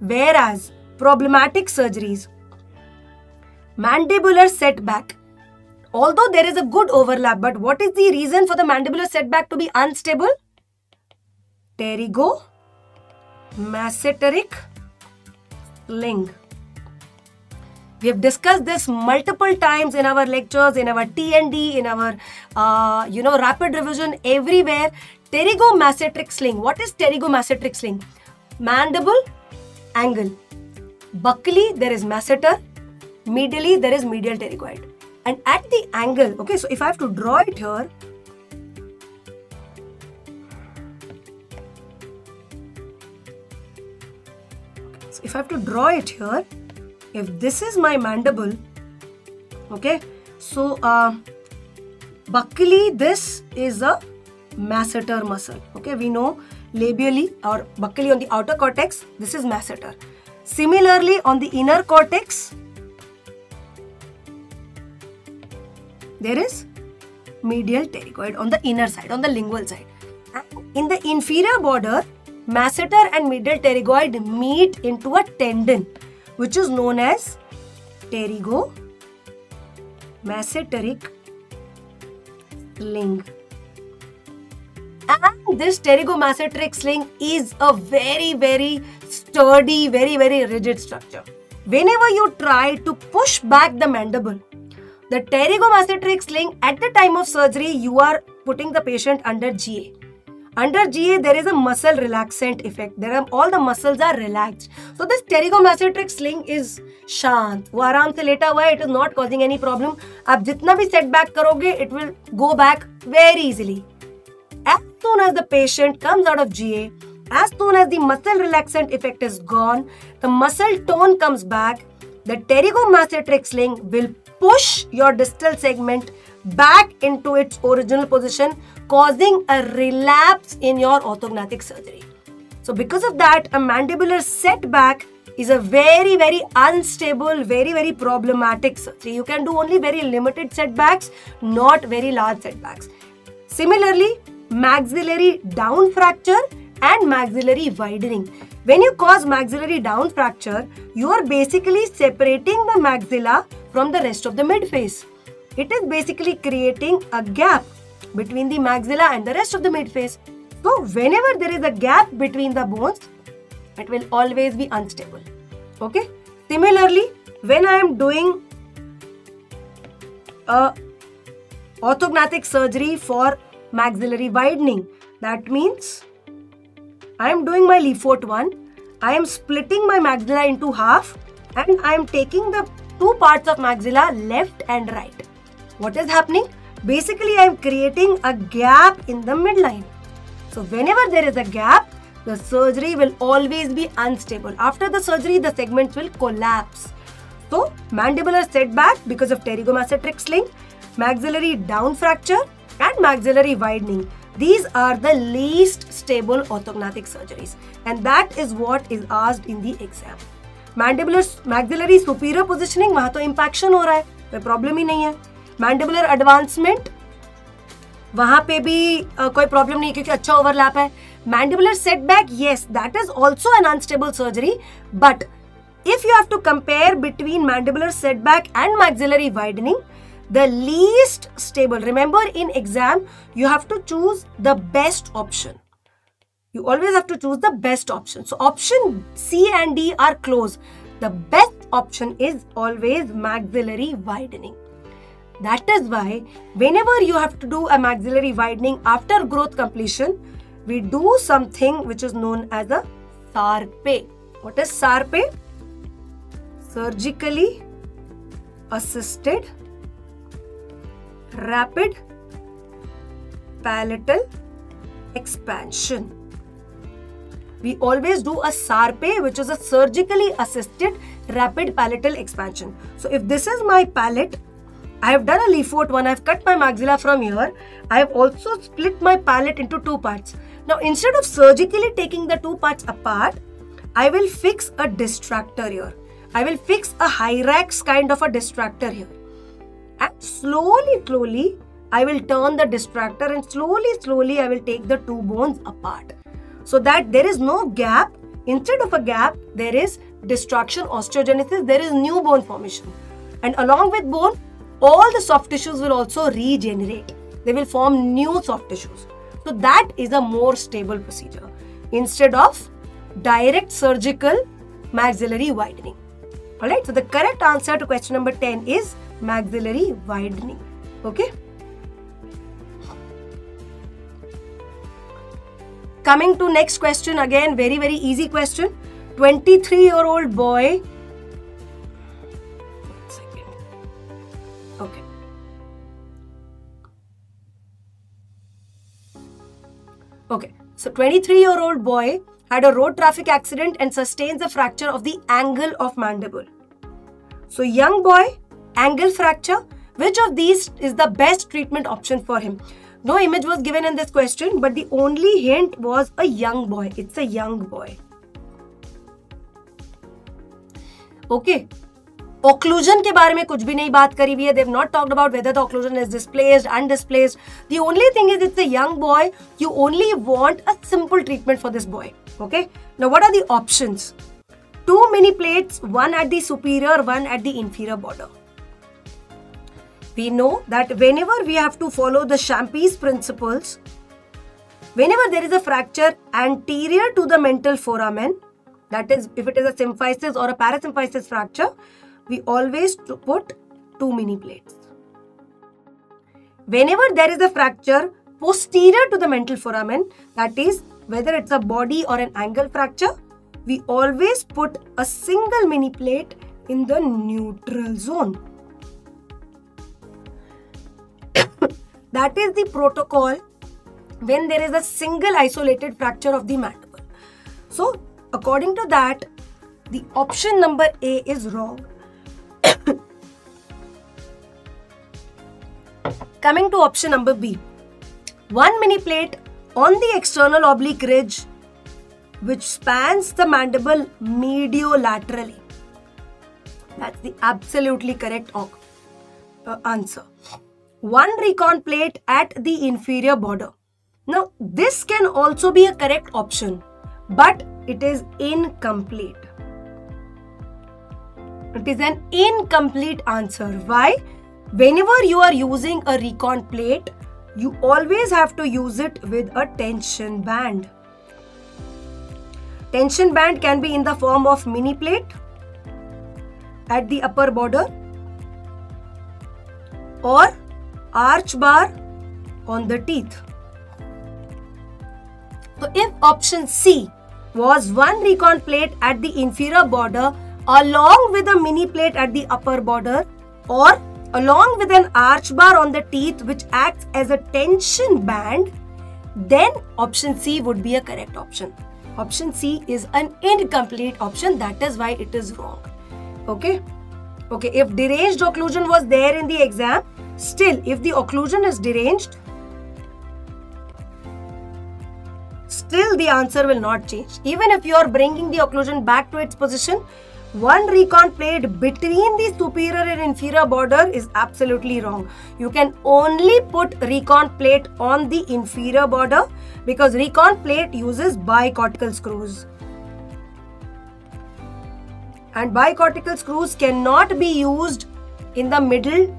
Whereas problematic surgeries, mandibular setback, although there is a good overlap, but what is the reason for the mandibular setback to be unstable? Pterygo, masseteric, Ling. We have discussed this multiple times in our lectures, in our TND, in our, uh, you know, rapid revision, everywhere. Pterygomasseteric sling. What is pterygomasseteric sling? Mandible, angle. Buccally, there is masseter. Medially, there is medial pterygoid. And at the angle, okay, so if I have to draw it here, if I have to draw it here, if this is my mandible, okay, so uh, buccally this is a masseter muscle. Okay, we know labially or buccally on the outer cortex, this is masseter. Similarly, on the inner cortex, there is medial pterygoid on the inner side, on the lingual side. In the inferior border, masseter and medial pterygoid meet into a tendon which is known as pterygo masseteric sling. And this pterygomasseteric sling is a very, very sturdy, very, very rigid structure. Whenever you try to push back the mandible, the pterygomasseteric sling at the time of surgery, you are putting the patient under GA. Under GA, there is a muscle relaxant effect. There are all the muscles are relaxed. So this pterygomasseteric sling is shant, वो आराम से लेटा हुआ है it is not causing any problem आप it will go back very easily. As soon as the patient comes out of GA, as soon as the muscle relaxant effect is gone, the muscle tone comes back, the pterygomasseteric sling will push your distal segment back into its original position causing a relapse in your orthognathic surgery. So, because of that, a mandibular setback is a very, very unstable, very, very problematic surgery. You can do only very limited setbacks, not very large setbacks. Similarly, maxillary down fracture and maxillary widening. When you cause maxillary down fracture, you are basically separating the maxilla from the rest of the midface. It is basically creating a gap between the maxilla and the rest of the midface. So, whenever there is a gap between the bones, it will always be unstable. Okay. Similarly, when I am doing a orthognathic surgery for maxillary widening, that means I am doing my Le Fort one. I am splitting my maxilla into half and I am taking the two parts of maxilla left and right. What is happening? Basically, I am creating a gap in the midline. So whenever there is a gap, the surgery will always be unstable. After the surgery, the segments will collapse. So mandibular setback because of pterygomasseteric sling, maxillary down fracture and maxillary widening. These are the least stable orthognathic surgeries and that is what is asked in the exam. Mandibular maxillary superior positioning वहाँ तो impaction हो रहा है कोई problem ही नहीं है mandibular advancement वहाँ पे भी आ, कोई प्रॉब्लम नहीं क्योंकि अच्छा ओवरलैप है। Mandibular setback yes that is also an unstable surgery but if you have to compare between mandibular setback and maxillary widening the least stable remember in exam you have to choose the best option you always have to choose the best option so option C and D are close the best option is always maxillary widening that is why whenever you have to do a maxillary widening after growth completion, we do something which is known as a SARPE. What is SARPE? Surgically assisted rapid palatal expansion. We always do a SARPE which is a surgically assisted rapid palatal expansion. So if this is my palate I have done a Le Fort one. I've cut my maxilla from here. I have also split my palate into two parts. Now, instead of surgically taking the two parts apart, I will fix a distractor here. I will fix a Hyrax kind of a distractor here. And slowly, slowly, I will turn the distractor and slowly, slowly, I will take the two bones apart. So that there is no gap. Instead of a gap, there is distraction, osteogenesis, there is new bone formation. And along with bone, all the soft tissues will also regenerate. They will form new soft tissues. So that is a more stable procedure instead of direct surgical maxillary widening. Alright, so the correct answer to question number 10 is maxillary widening. Okay. Coming to next question again, very very easy question. 23 year old boy Okay, so 23 year old boy had a road traffic accident and sustains a fracture of the angle of mandible. So, young boy, angle fracture, which of these is the best treatment option for him? No image was given in this question, but the only hint was a young boy. It's a young boy. Okay, occlusion के बारे में कुछ भी नहीं बात करी हुई है they've not talked about whether the occlusion is displaced undisplaced the only thing is it's a young boy you only want a simple treatment for this boy okay now what are the options two mini plates one at the superior one at the inferior border we know that whenever we have to follow the Champy's principles whenever there is a fracture anterior to the mental foramen that is if it is a symphysis or a parasymphysis fracture we always put two mini plates. Whenever there is a fracture posterior to the mental foramen, that is whether it's a body or an angle fracture, we always put a single mini plate in the neutral zone. that is the protocol when there is a single isolated fracture of the mandible. So, according to that, the option number A is wrong. Coming to option number B. One mini plate on the external oblique ridge which spans the mandible mediolaterally. That's the absolutely correct uh, answer. One recon plate at the inferior border. Now, this can also be a correct option, but it is incomplete. It is an incomplete answer. Why? Whenever you are using a recon plate, you always have to use it with a tension band. Tension band can be in the form of mini plate at the upper border or arch bar on the teeth. So if option C was one recon plate at the inferior border along with a mini plate at the upper border or along with an arch bar on the teeth which acts as a tension band, then option C would be a correct option. Option C is an incomplete option. That is why it is wrong. Okay. Okay. If deranged occlusion was there in the exam, still if the occlusion is deranged, still the answer will not change. Even if you are bringing the occlusion back to its position, one recon plate between the superior and inferior border is absolutely wrong. You can only put recon plate on the inferior border because recon plate uses bicortical screws. And bicortical screws cannot be used in the middle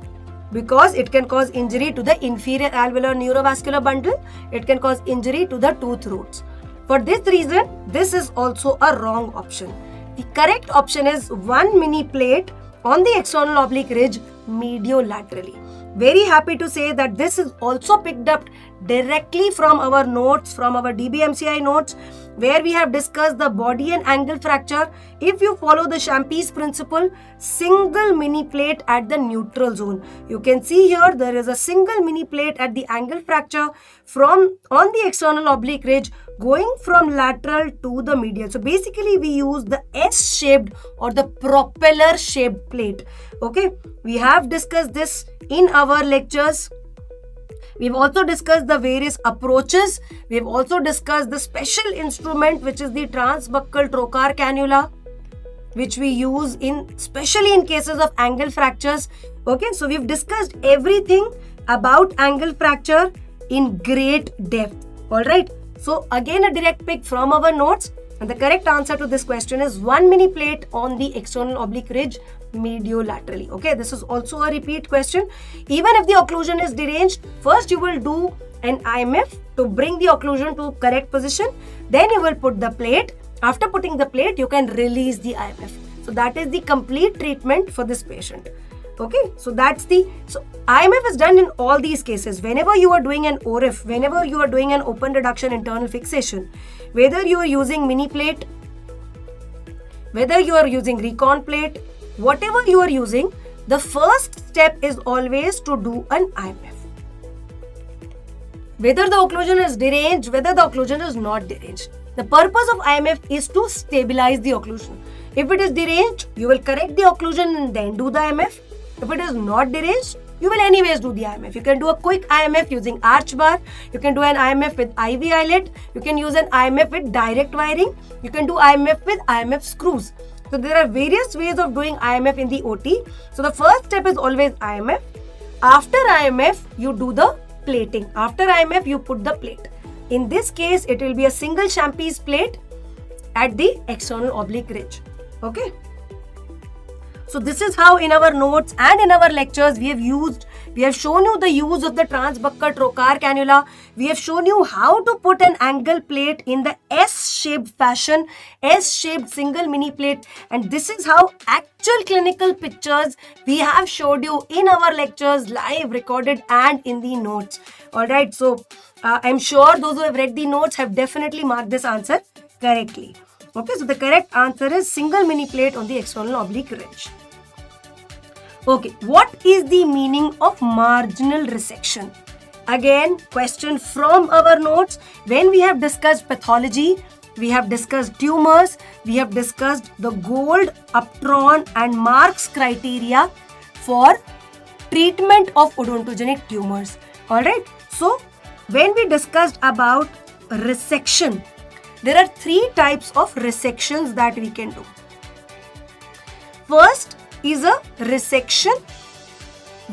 because it can cause injury to the inferior alveolar neurovascular bundle. It can cause injury to the tooth roots. For this reason, this is also a wrong option. The correct option is one mini plate on the external oblique ridge mediolaterally. Very happy to say that this is also picked up directly from our notes, from our DBMCI notes, where we have discussed the body and angle fracture. If you follow the Champy's principle, single mini plate at the neutral zone. You can see here there is a single mini plate at the angle fracture from on the external oblique ridge going from lateral to the medial. So basically we use the S-shaped or the propeller shaped plate. Okay, we have discussed this in our lectures. We've also discussed the various approaches. We've also discussed the special instrument which is the transbuccal trocar cannula which we use in especially in cases of angle fractures. Okay, so we've discussed everything about angle fracture in great depth. Alright, so again a direct pick from our notes and the correct answer to this question is one mini plate on the external oblique ridge mediolaterally. Okay, this is also a repeat question. Even if the occlusion is deranged, first you will do an IMF to bring the occlusion to correct position. Then you will put the plate. After putting the plate, you can release the IMF. So that is the complete treatment for this patient okay so that's the so IMF is done in all these cases. Whenever you are doing an ORIF whenever you are doing an open reduction internal fixation whether you are using mini plate whether you are using recon plate whatever you are using the first step is always to do an IMF whether the occlusion is deranged whether the occlusion is not deranged. The purpose of IMF is to stabilize the occlusion. If it is deranged, you will correct the occlusion and then do the IMF. If it is not deranged, you will anyways do the IMF. You can do a quick IMF using arch bar. You can do an IMF with IV eyelet. You can use an IMF with direct wiring. You can do IMF with IMF screws. So there are various ways of doing IMF in the OT. So the first step is always IMF. After IMF, you do the plating. After IMF, you put the plate. In this case, it will be a single Champy's plate at the external oblique ridge. Okay. So this is how in our notes and in our lectures we have used, we have shown you the use of the transbuccal trocar cannula. We have shown you how to put an angle plate in the S-shaped fashion, S-shaped single mini plate. And this is how actual clinical pictures we have showed you in our lectures, live, recorded and in the notes. Alright, so uh, I'm sure those who have read the notes have definitely marked this answer correctly. Okay, so the correct answer is single mini plate on the external oblique ridge. Okay, what is the meaning of marginal resection? Again, question from our notes. When we have discussed pathology, we have discussed tumors, we have discussed the Gold, Upton and Marx criteria for treatment of odontogenic tumors. Alright, so when we discussed about resection, there are three types of resections that we can do. First is a resection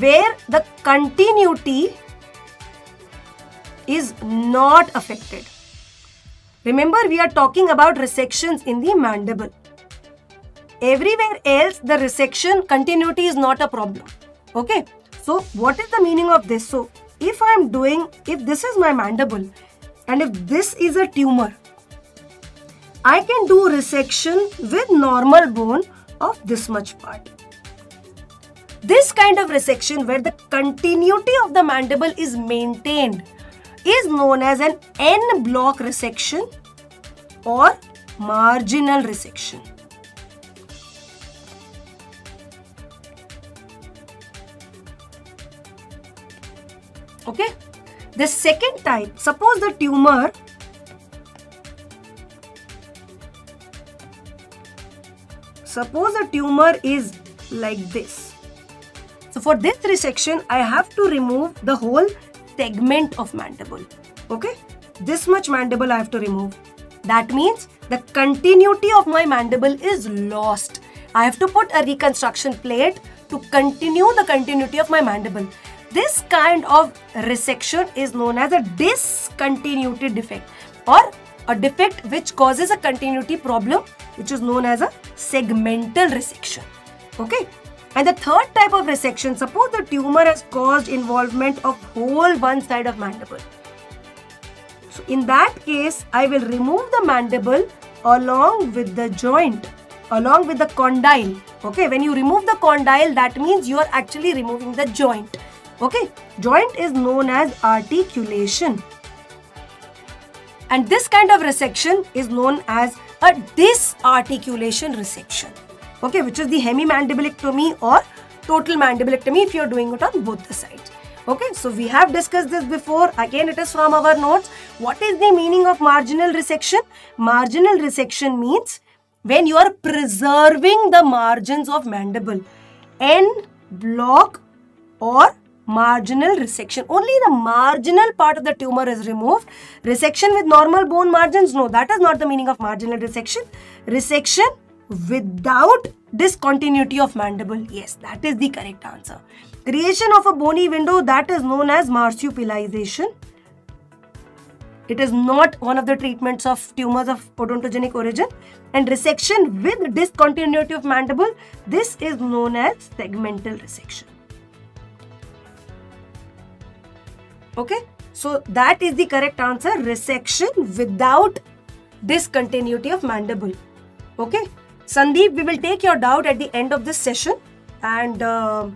where the continuity is not affected. Remember, we are talking about resections in the mandible. Everywhere else, the resection continuity is not a problem. Okay, so what is the meaning of this? So, if I am doing, if this is my mandible and if this is a tumor, I can do resection with normal bone of this much part. This kind of resection where the continuity of the mandible is maintained is known as an en bloc resection or marginal resection. Okay. The second type, suppose the tumor Suppose a tumor is like this. So for this resection, I have to remove the whole segment of mandible. Okay? This much mandible I have to remove. That means the continuity of my mandible is lost. I have to put a reconstruction plate to continue the continuity of my mandible. This kind of resection is known as a discontinuity defect or a defect which causes a continuity problem which is known as a segmental resection. Okay. And the third type of resection, suppose the tumor has caused involvement of whole one side of mandible. So in that case, I will remove the mandible along with the joint, along with the condyle. Okay, when you remove the condyle, that means you are actually removing the joint. Okay, joint is known as articulation. And this kind of resection is known as a disarticulation resection. Okay, which is the hemimandibulectomy or total mandibulectomy if you're doing it on both the sides. Okay, so we have discussed this before. Again, it is from our notes. What is the meaning of marginal resection? Marginal resection means when you are preserving the margins of mandible. En bloc or marginal resection. Only the marginal part of the tumor is removed. Resection with normal bone margins, no, that is not the meaning of marginal resection. Resection without discontinuity of mandible, yes, that is the correct answer. Creation of a bony window, that is known as marsupialization. It is not one of the treatments of tumors of odontogenic origin. And resection with discontinuity of mandible, this is known as segmental resection. Okay, so that is the correct answer resection without discontinuity of mandible. Okay, Sandeep, we will take your doubt at the end of this session and uh,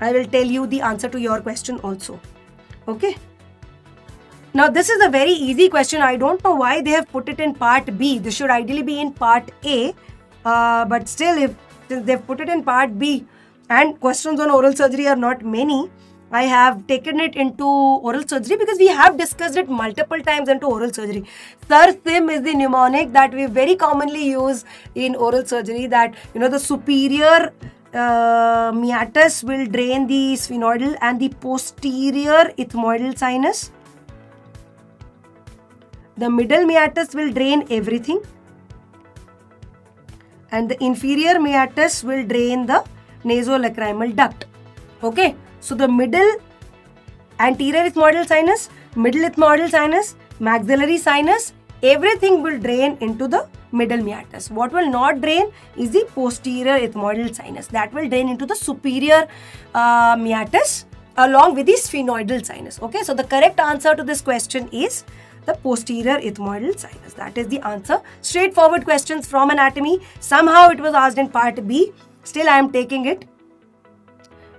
I will tell you the answer to your question also. Okay. Now, this is a very easy question. I don't know why they have put it in part B. This should ideally be in part A. Uh, but still, if they've put it in part B and questions on oral surgery are not many, I have taken it into oral surgery because we have discussed it multiple times into oral surgery. SIR-SIM is the mnemonic that we very commonly use in oral surgery that, you know, the superior uh, meatus will drain the sphenoidal and the posterior ethmoidal sinus. The middle meatus will drain everything and the inferior meatus will drain the nasolacrimal duct. Okay. So the middle anterior ethmoidal sinus, middle ethmoidal sinus, maxillary sinus, everything will drain into the middle meatus. What will not drain is the posterior ethmoidal sinus. That will drain into the superior uh, meatus along with the sphenoidal sinus. Okay, so the correct answer to this question is the posterior ethmoidal sinus. That is the answer. Straightforward questions from anatomy. Somehow it was asked in part B. Still I am taking it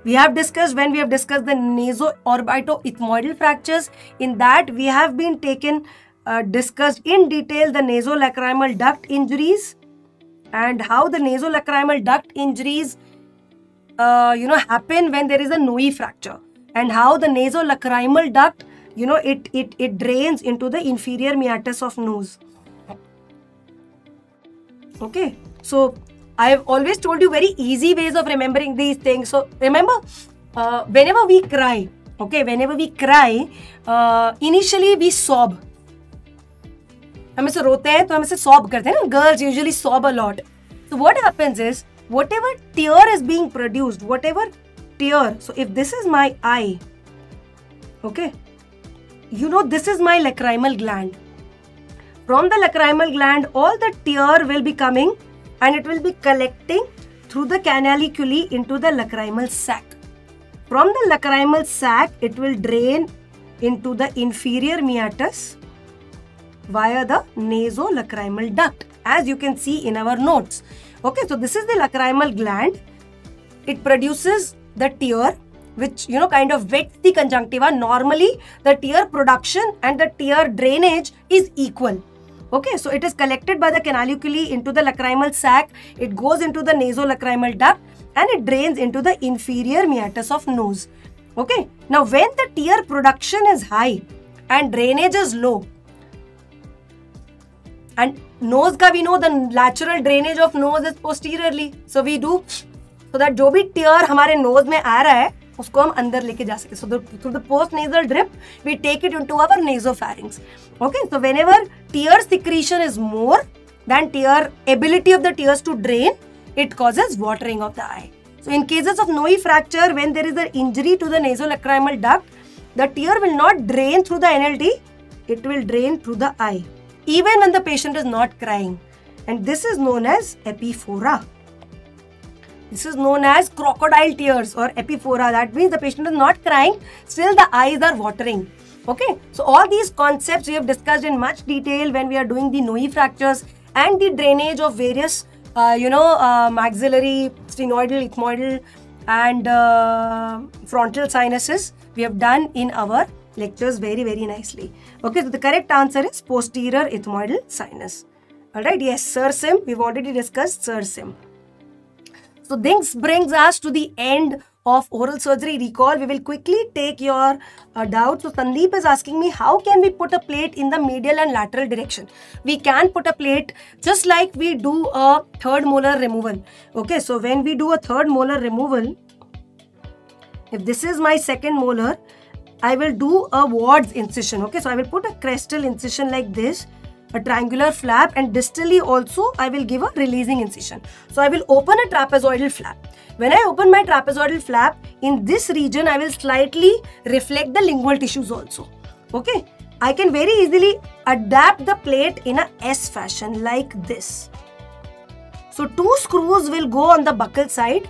we have discussed when we have discussed the naso-orbito-ethmoidal fractures. In that, we have been taken, uh, discussed in detail the nasolacrimal duct injuries and how the nasolacrimal duct injuries, uh, you know, happen when there is a Noe fracture and how the nasolacrimal duct, you know, it, it, it drains into the inferior meatus of nose. Okay, so I have always told you very easy ways of remembering these things. So remember, uh, whenever we cry, okay, whenever we cry, uh, initially we sob. हम ऐसे रोते हैं तो हम ऐसे sob करते हैं ना girls usually sob a lot so what happens is whatever tear is being produced whatever tear so if this is my eye okay you know this is my lacrimal gland from the lacrimal gland all the tear will be coming and it will be collecting through the canaliculi into the lacrimal sac. From the lacrimal sac, it will drain into the inferior meatus via the nasolacrimal duct as you can see in our notes. Okay, so this is the lacrimal gland. It produces the tear which you know kind of wets the conjunctiva. Normally the tear production and the tear drainage is equal. Okay, so it is collected by the canaliculi into the lacrimal sac. It goes into the nasolacrimal duct and it drains into the inferior meatus of nose. Okay, now when the tear production is high and drainage is low, and nose ka we know the natural drainage of nose is posteriorly. So we do so that जो भी tear हमारे nose में आ रहा है उसको हम अंदर लेके जा सके so through the post nasal drip we take it into our नेजोफैरिंग्स okay so whenever tier secretion is more than tear ability of the tears to drain it causes watering of the eye. So in cases of Noe fracture, when there is an injury to the nasolacrimal duct, the tear will not drain through the NLD, it will drain through the eye, even when the patient is not crying. And this is known as epiphora. This is known as crocodile tears or epiphora. That means the patient is not crying, still the eyes are watering. Okay, so all these concepts we have discussed in much detail when we are doing the Noe fractures and the drainage of various uh, you know, maxillary, sphenoidal, ethmoidal, and uh, frontal sinuses we have done in our lectures very, very nicely. Okay, so the correct answer is posterior ethmoidal sinus. Alright, yes, Sir Sim, we've already discussed Sir Sim. So this brings us to the end of oral surgery recall, we will quickly take your uh, doubts. So Sandeep is asking me, how can we put a plate in the medial and lateral direction? We can put a plate just like we do a third molar removal. Okay, so when we do a third molar removal, if this is my second molar, I will do a wards incision. Okay, so I will put a crestal incision like this a triangular flap and distally also I will give a releasing incision. So I will open a trapezoidal flap. When I open my trapezoidal flap, in this region I will slightly reflect the lingual tissues also. Okay. I can very easily adapt the plate in a S fashion like this. So two screws will go on the buccal side,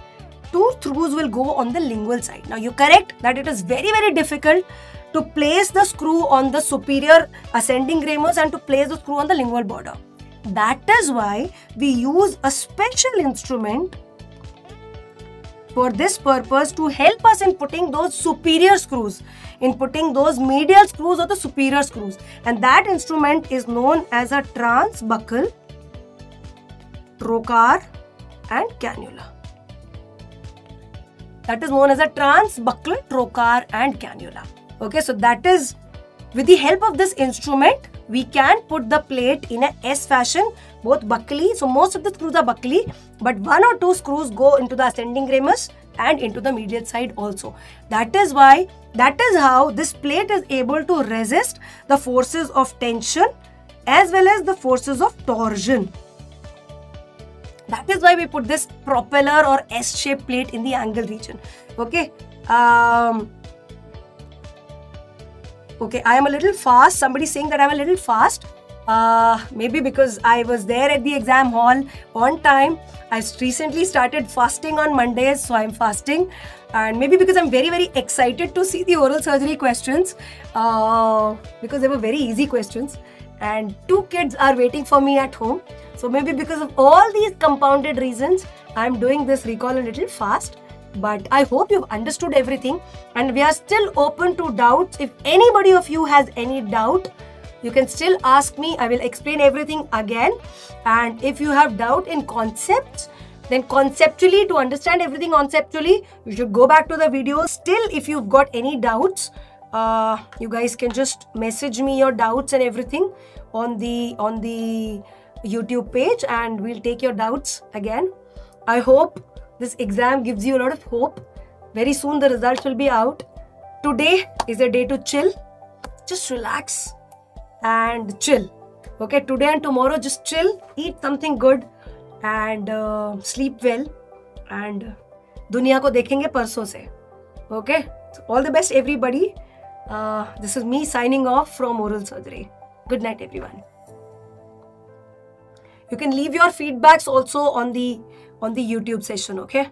two screws will go on the lingual side. Now you correct that it is very very difficult to place the screw on the superior ascending ramus and to place the screw on the lingual border. That is why we use a special instrument for this purpose to help us in putting those superior screws, in putting those medial screws or the superior screws. And that instrument is known as a transbuccal trocar and cannula. That is known as a transbuccal trocar and cannula. Okay, so that is with the help of this instrument, we can put the plate in a S fashion, both buccally. So most of the screws are buccally, but one or two screws go into the ascending ramus and into the medial side also. That is why, that is how this plate is able to resist the forces of tension as well as the forces of torsion. That is why we put this propeller or S-shaped plate in the angle region. Okay. Um, okay, I am a little fast. Somebody saying that I'm a little fast. Uh, maybe because I was there at the exam hall on time. I recently started fasting on Mondays, so I'm fasting. And maybe because I'm very, very excited to see the oral surgery questions uh, because they were very easy questions. And two kids are waiting for me at home. So maybe because of all these compounded reasons, I'm doing this recall a little fast but I hope you've understood everything and we are still open to doubts. If anybody of you has any doubt, you can still ask me. I will explain everything again. And if you have doubt in concepts, then conceptually, to understand everything conceptually, you should go back to the video. Still, if you've got any doubts, uh, you guys can just message me your doubts and everything on the on the YouTube page and we'll take your doubts again. I hope this exam gives you a lot of hope. Very soon the results will be out. Today is a day to chill. Just relax and chill. Okay, today and tomorrow just chill, eat something good and uh, sleep well and दुनिया को देखेंगे परसों से okay so all the best everybody uh, this is me signing off from oral surgery good night everyone you can leave your feedbacks also on the on the YouTube session, okay?